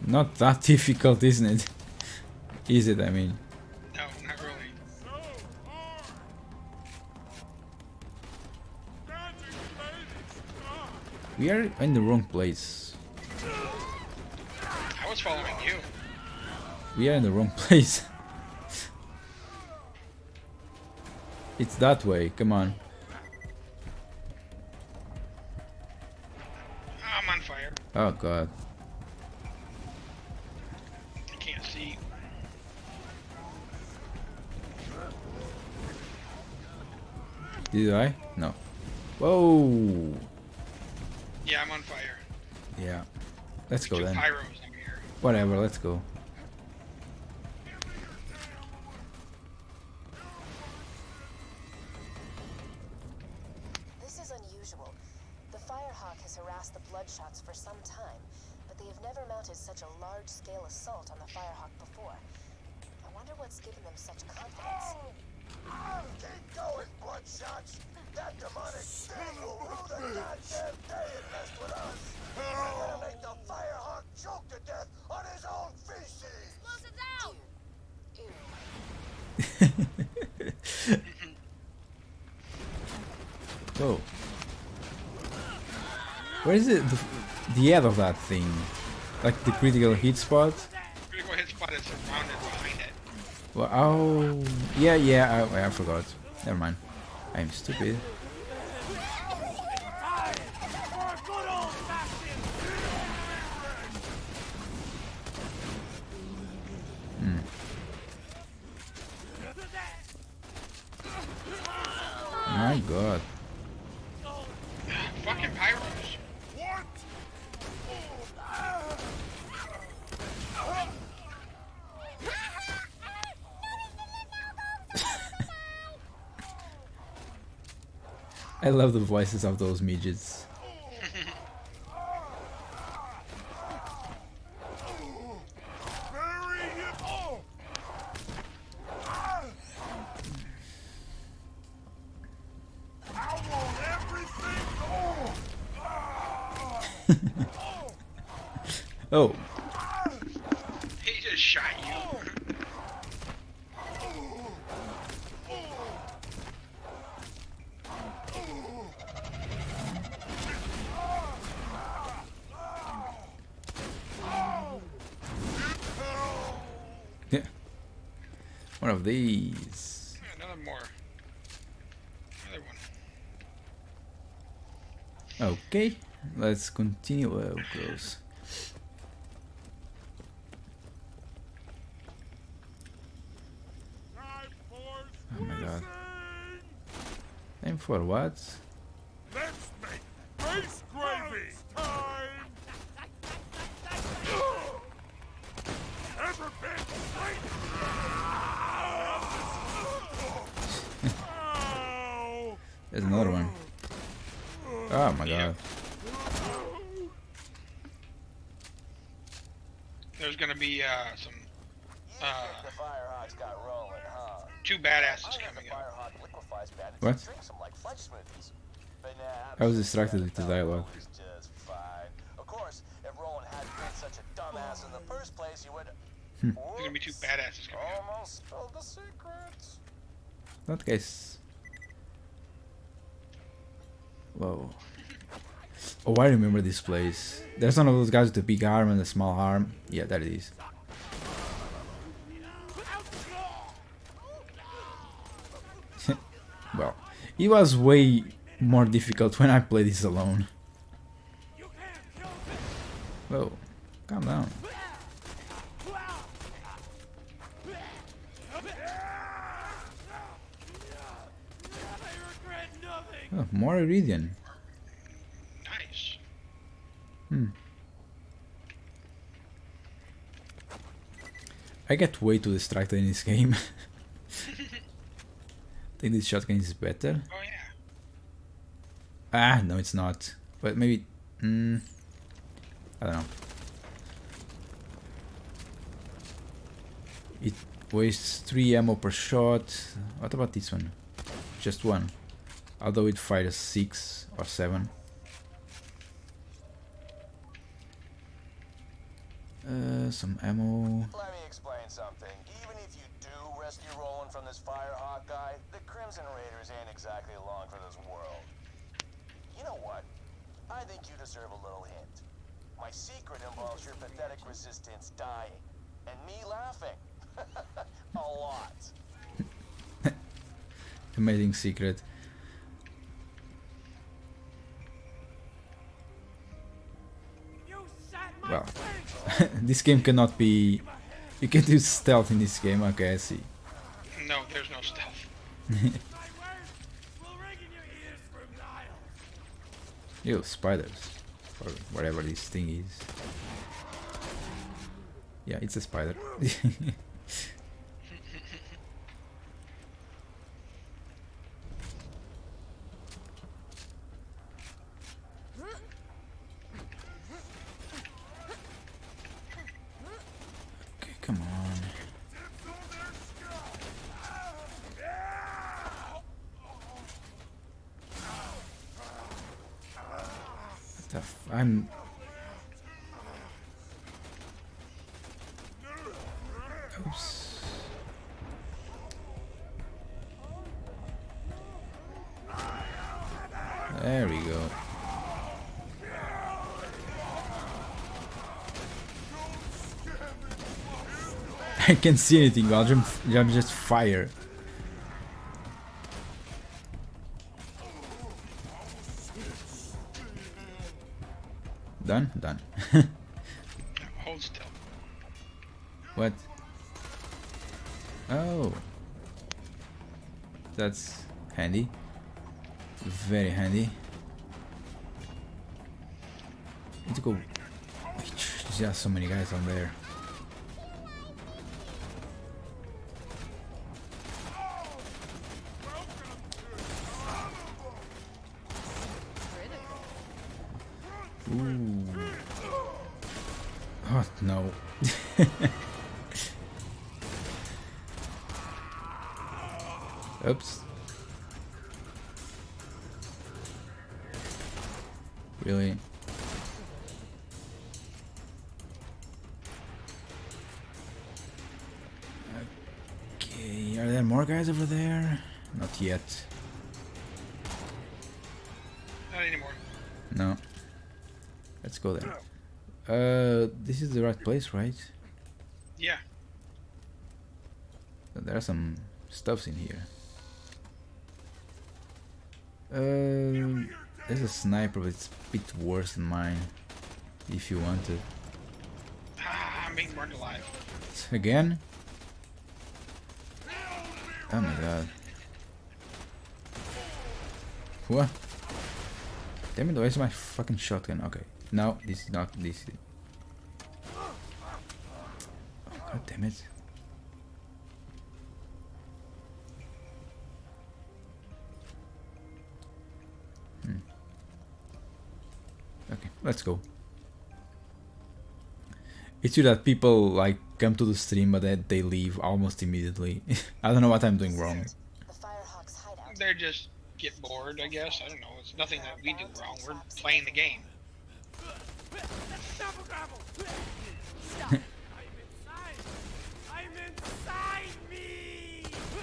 Not that difficult, isn't it? Is it, I mean? We are in the wrong place. I was following you. We are in the wrong place. it's that way, come on. I'm on fire. Oh god. I can't see. Did I? No. Whoa! Yeah, I'm on fire. Yeah. Let's go then. pyros over here. Whatever, let's go. Head of that thing? Like the critical hit spot? Critical hit spot is surrounded behind it. Well, oh, yeah, yeah, I, I forgot. Never mind. I'm stupid. Time for a good old-fashioned My god. Fucking pyros. What? I love the voices of those midgets. Bury him! Oh! I want everything! Oh! Oh, He just shot you. yeah. One of these. Yeah, Another more. Another one. Okay, let's continue. Oh, close. Oh my god. Time for what? Let's make face gravy! Time! Ever been straight? Ow! There's another one. Oh my god. There's gonna be uh, some You Uh. think the Firehawks got rolling, huh? Two badasses coming up. Firehawk liquefies bandits What? and drinks them like fudge smoothies. But nah, I was distracted sure with the that dialogue. was just. Of course, if Roland hadn't been such a dumbass in the first place, he would. Hmm. There's gonna be two badasses coming up. Almost spilled the secret. That guy's. Whoa. Oh, I remember this place. There's one of those guys with the big arm and the small arm. Yeah, that it is. Well, it was way more difficult when I played this alone. Whoa, calm down. I regret nothing. Oh, more Eridium. Nice. Hmm. I get way too distracted in this game. think this shotgun is better. Oh yeah. Ah, no, it's not. But maybe. Mm, I don't know. It wastes 3 ammo per shot. What about this one? Just one. Although it fires 6 or 7. Uh, some ammo. Let me explain something. Even if you do rescue Roland from this Firehawk guy, the Crimson Raiders ain't exactly along for this world. You know what? I think you deserve a little hint. My secret involves your pathetic resistance dying, and me laughing. a lot. Amazing secret. You sat my Well. this game cannot be. You can do stealth in this game. Okay, I see. No, there's no stealth. Ew, spiders. Or whatever this thing is. Yeah, it's a spider. okay, come on. What the f- I'm Oops. There we go. I can't see anything, I'll jump, jump just fire. Done? Done. Hold still. What? Oh. That's handy. Very handy. To go. There's just so many guys on there. Right? Yeah. There are some stuffs in here. Um, there's a sniper, but it's a bit worse than mine. If you want it. Ah, I'm being burned alive. Again? Oh my god. What? Damn it, where's my fucking shotgun? Okay. No, this is not this. Oh, god damn it. Hmm. Okay, let's go. It's true that people like come to the stream but then they leave almost immediately. I don't know what I'm doing wrong. The Firehawk's hideout. They just get bored, I guess. I don't know. It's nothing that we do wrong. We're playing the game.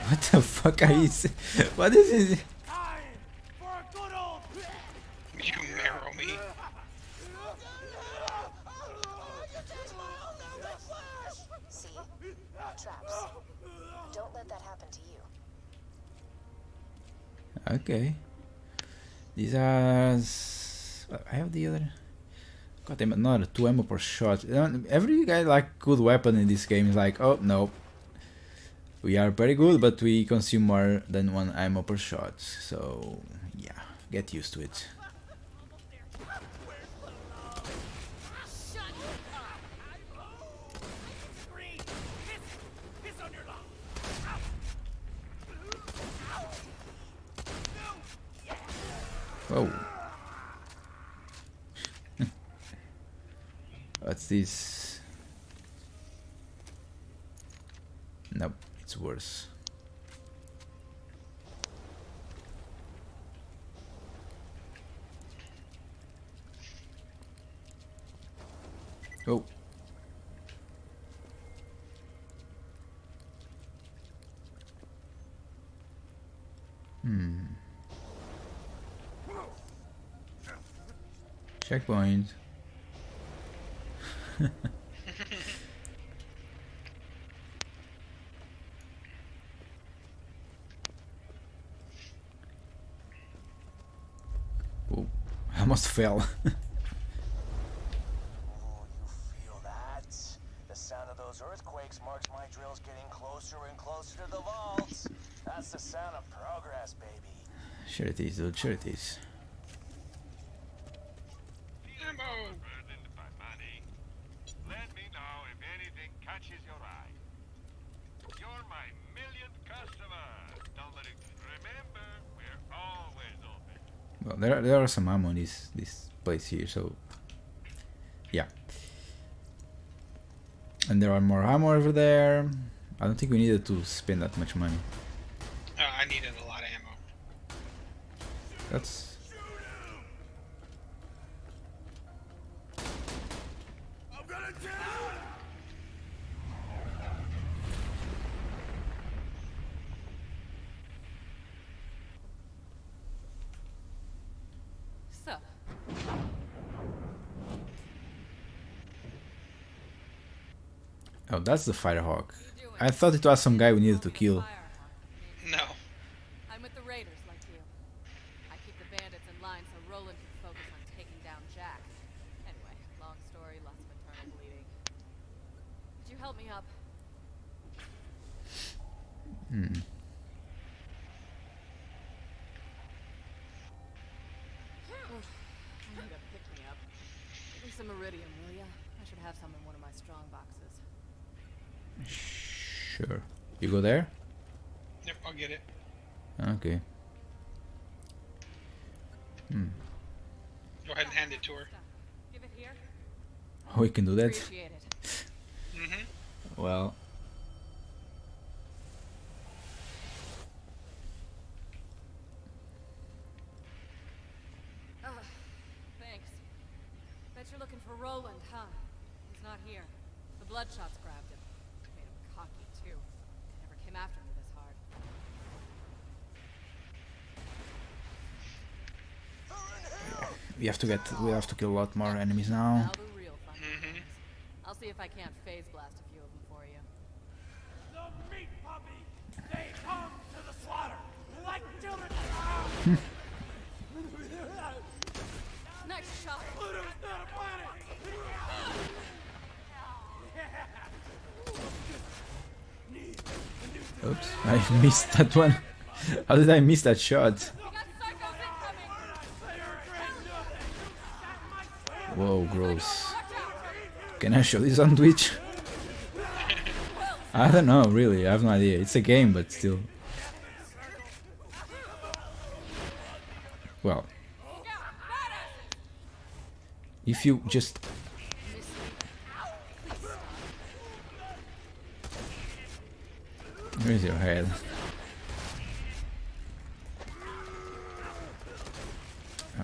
What the fuck are you? sa- What is it? Time for a good old. You marrow me. me. See? Traps. Don't let that happen to you. Okay. These are. s- I have the other. God damn it, not two ammo per shot. Every guy like good weapon in this game is like, oh no. We are very good, but we consume more than one ammo per shot. So yeah, get used to it. Whoa. What's this? Nope, it's worse. Oh. Hmm. Checkpoint. oh, I almost fell. Oh, you feel that? The sound of those earthquakes marks my drills getting closer and closer to the vaults. That's the sound of progress, baby. sure it is, dude. Sure it is. Ammo! Burdened by money. Let me know if anything catches your eye. You're my millionth customer. Don't let it. Remember, we're always open. Well, there are, there are some ammo in this this place here, so yeah. And there are more ammo over there. I don't think we needed to spend that much money. Uh, I needed a lot of ammo. That's I'm gonna do it! So, oh, that's the Firehawk. I thought it was some guy we needed to kill. No. I'm with the Raiders like you. I keep the bandits in line so Roland can focus on taking down Jack. Anyway, long story, lots of internal bleeding. Could you help me up? Hmm. I need a pick-me-up. Give me some eridium, will ya? I should have some in one of my strong boxes. Sure. You go there? Yep, I'll get it. Okay. Hmm. Go ahead and hand it to her. Give it here. Oh, we can do that. Mm-hmm. Well, Ugh, thanks. Bet you're looking for Roland, huh? He's not here. The Bloodshots grabbed him. Made him cocky, too. Never came after me this hard. we have to get we have to kill a lot more enemies now. Now the real fun begins. I'll see if I can't phase blast a few of them for you. The meat puppy! They come to the slaughter! Like children! Nice shot. Pluto's not a planet! Oops, I missed that one. How did I miss that shot? Whoa, gross. Can I show this on Twitch? I don't know, really. I have no idea. It's a game, but still. Well, if you just Where's your head?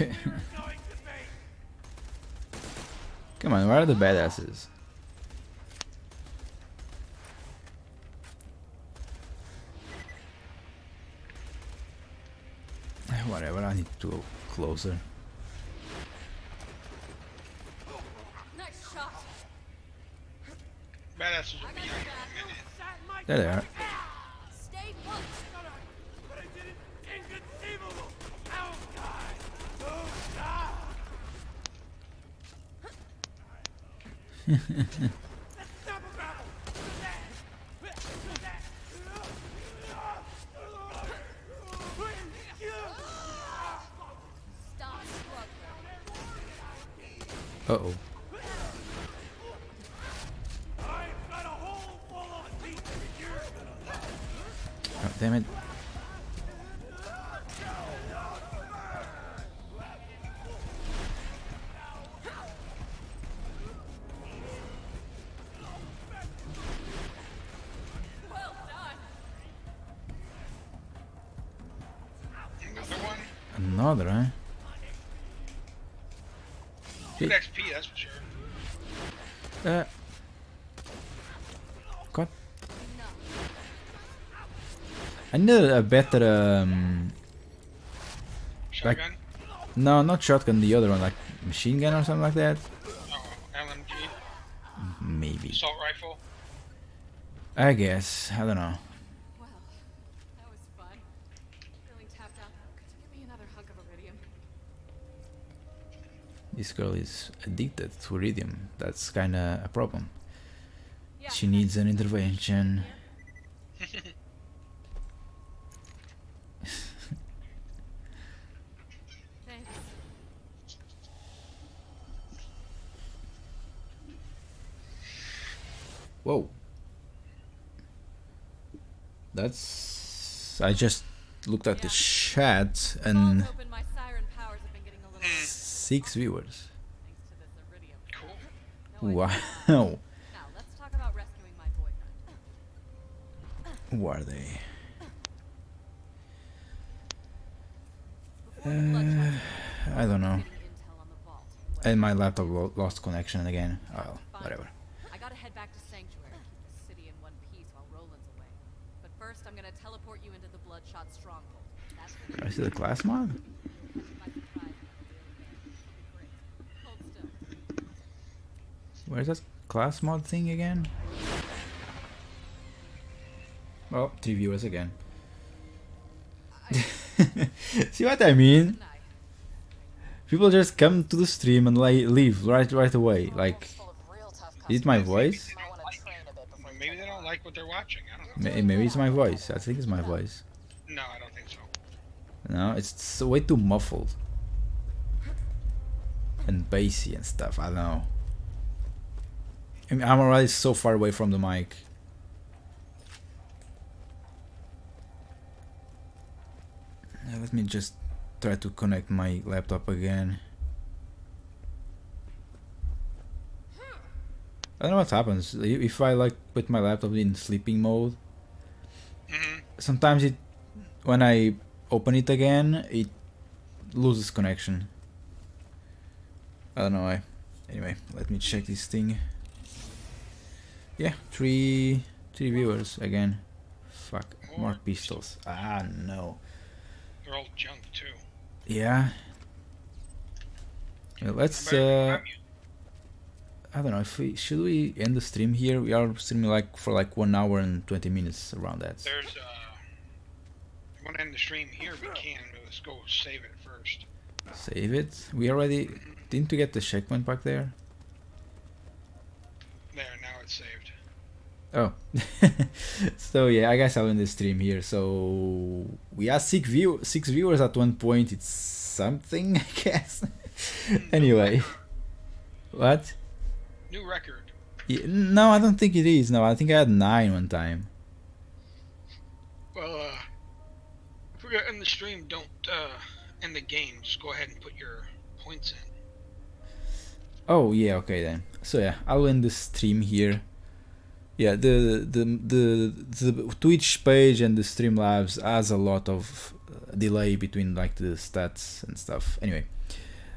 Come on, where are the badasses? Eh, Whatever, I need to go closer. Nice shot. Badasses will be on in a minute. There they are. Need a better, um, Shotgun? no, not shotgun, the other one, like machine gun or something like that. Oh, LMG? Maybe. Assault rifle? I guess. I don't know. Well, that was fun. Feeling tapped out. Could you give me another hunk of eridium? This girl is addicted to eridium. That's kinda a problem. Yeah. She needs an intervention. Thanks. Whoa. That's. I just looked at the chat and open, my siren powers have been getting a little hmm. six viewers. thanks to this eridium. Cool. No. Wow. Now let's talk about rescuing my boyfriend. Who are they? Before the Bloodshots, uh, I don't know. getting intel on the vault. And my laptop lo- lost connection again. Oh, whatever. I gotta head back to Sanctuary, keep the city in one piece while Roland's away. But first, I'm gonna teleport you into the Bloodshot stronghold. That's I see the class mod? you catch my surprise. It'll be great. Hold still. Where's that class mod thing again? Oh, three viewers again. See what I mean? People just come to the stream and like leave right right away. Like, Full of real tough is it my customers. voice? Might wanna train a bit before you Maybe take they don't off. like what they're watching. I don't know. Maybe it's my voice. I think it's my voice. No, I don't think so. No, it's so way too muffled and bassy and stuff. I don't know. I mean, I'm already so far away from the mic. Let me just try to connect my laptop again. I don't know what happens if I like put my laptop in sleeping mode. hmm Sometimes it, when I open it again, it loses connection. I don't know why. Anyway, let me check this thing. Yeah, three three viewers again. Fuck, more More pistols. Ah no. They're all junk, too. Yeah. Well, let's uh. I don't know if we should we end the stream here. We are streaming like for like one hour and twenty minutes around that. There's uh, you want to end the stream here, we can. But let's go save it first. Save it. We already didn't we get the checkpoint back there? There, now it's saved. Oh, so yeah, I guess I'll end the stream here. So we had six view six viewers at one point. It's something, I guess. anyway, what? New record. Yeah, no, I don't think it is. No, I think I had nine one time. Well, uh, if we're gonna end the stream, don't uh, end the game. Just go ahead and put your points in. Oh yeah, okay then. So yeah, I'll end the stream here. Yeah, the the the the Twitch page and the Streamlabs has a lot of uh, delay between like the stats and stuff. Anyway,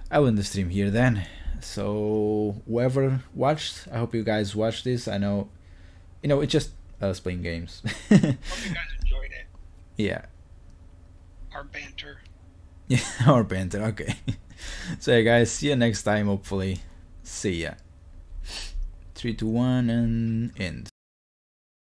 I'll end the stream here then. So whoever watched, I hope you guys watched this. I know, you know, it's just us playing games. Hope you guys enjoyed it. yeah, Our banter. yeah, our banter. Okay. so yeah, guys, see you next time. Hopefully, see ya. three to one and end.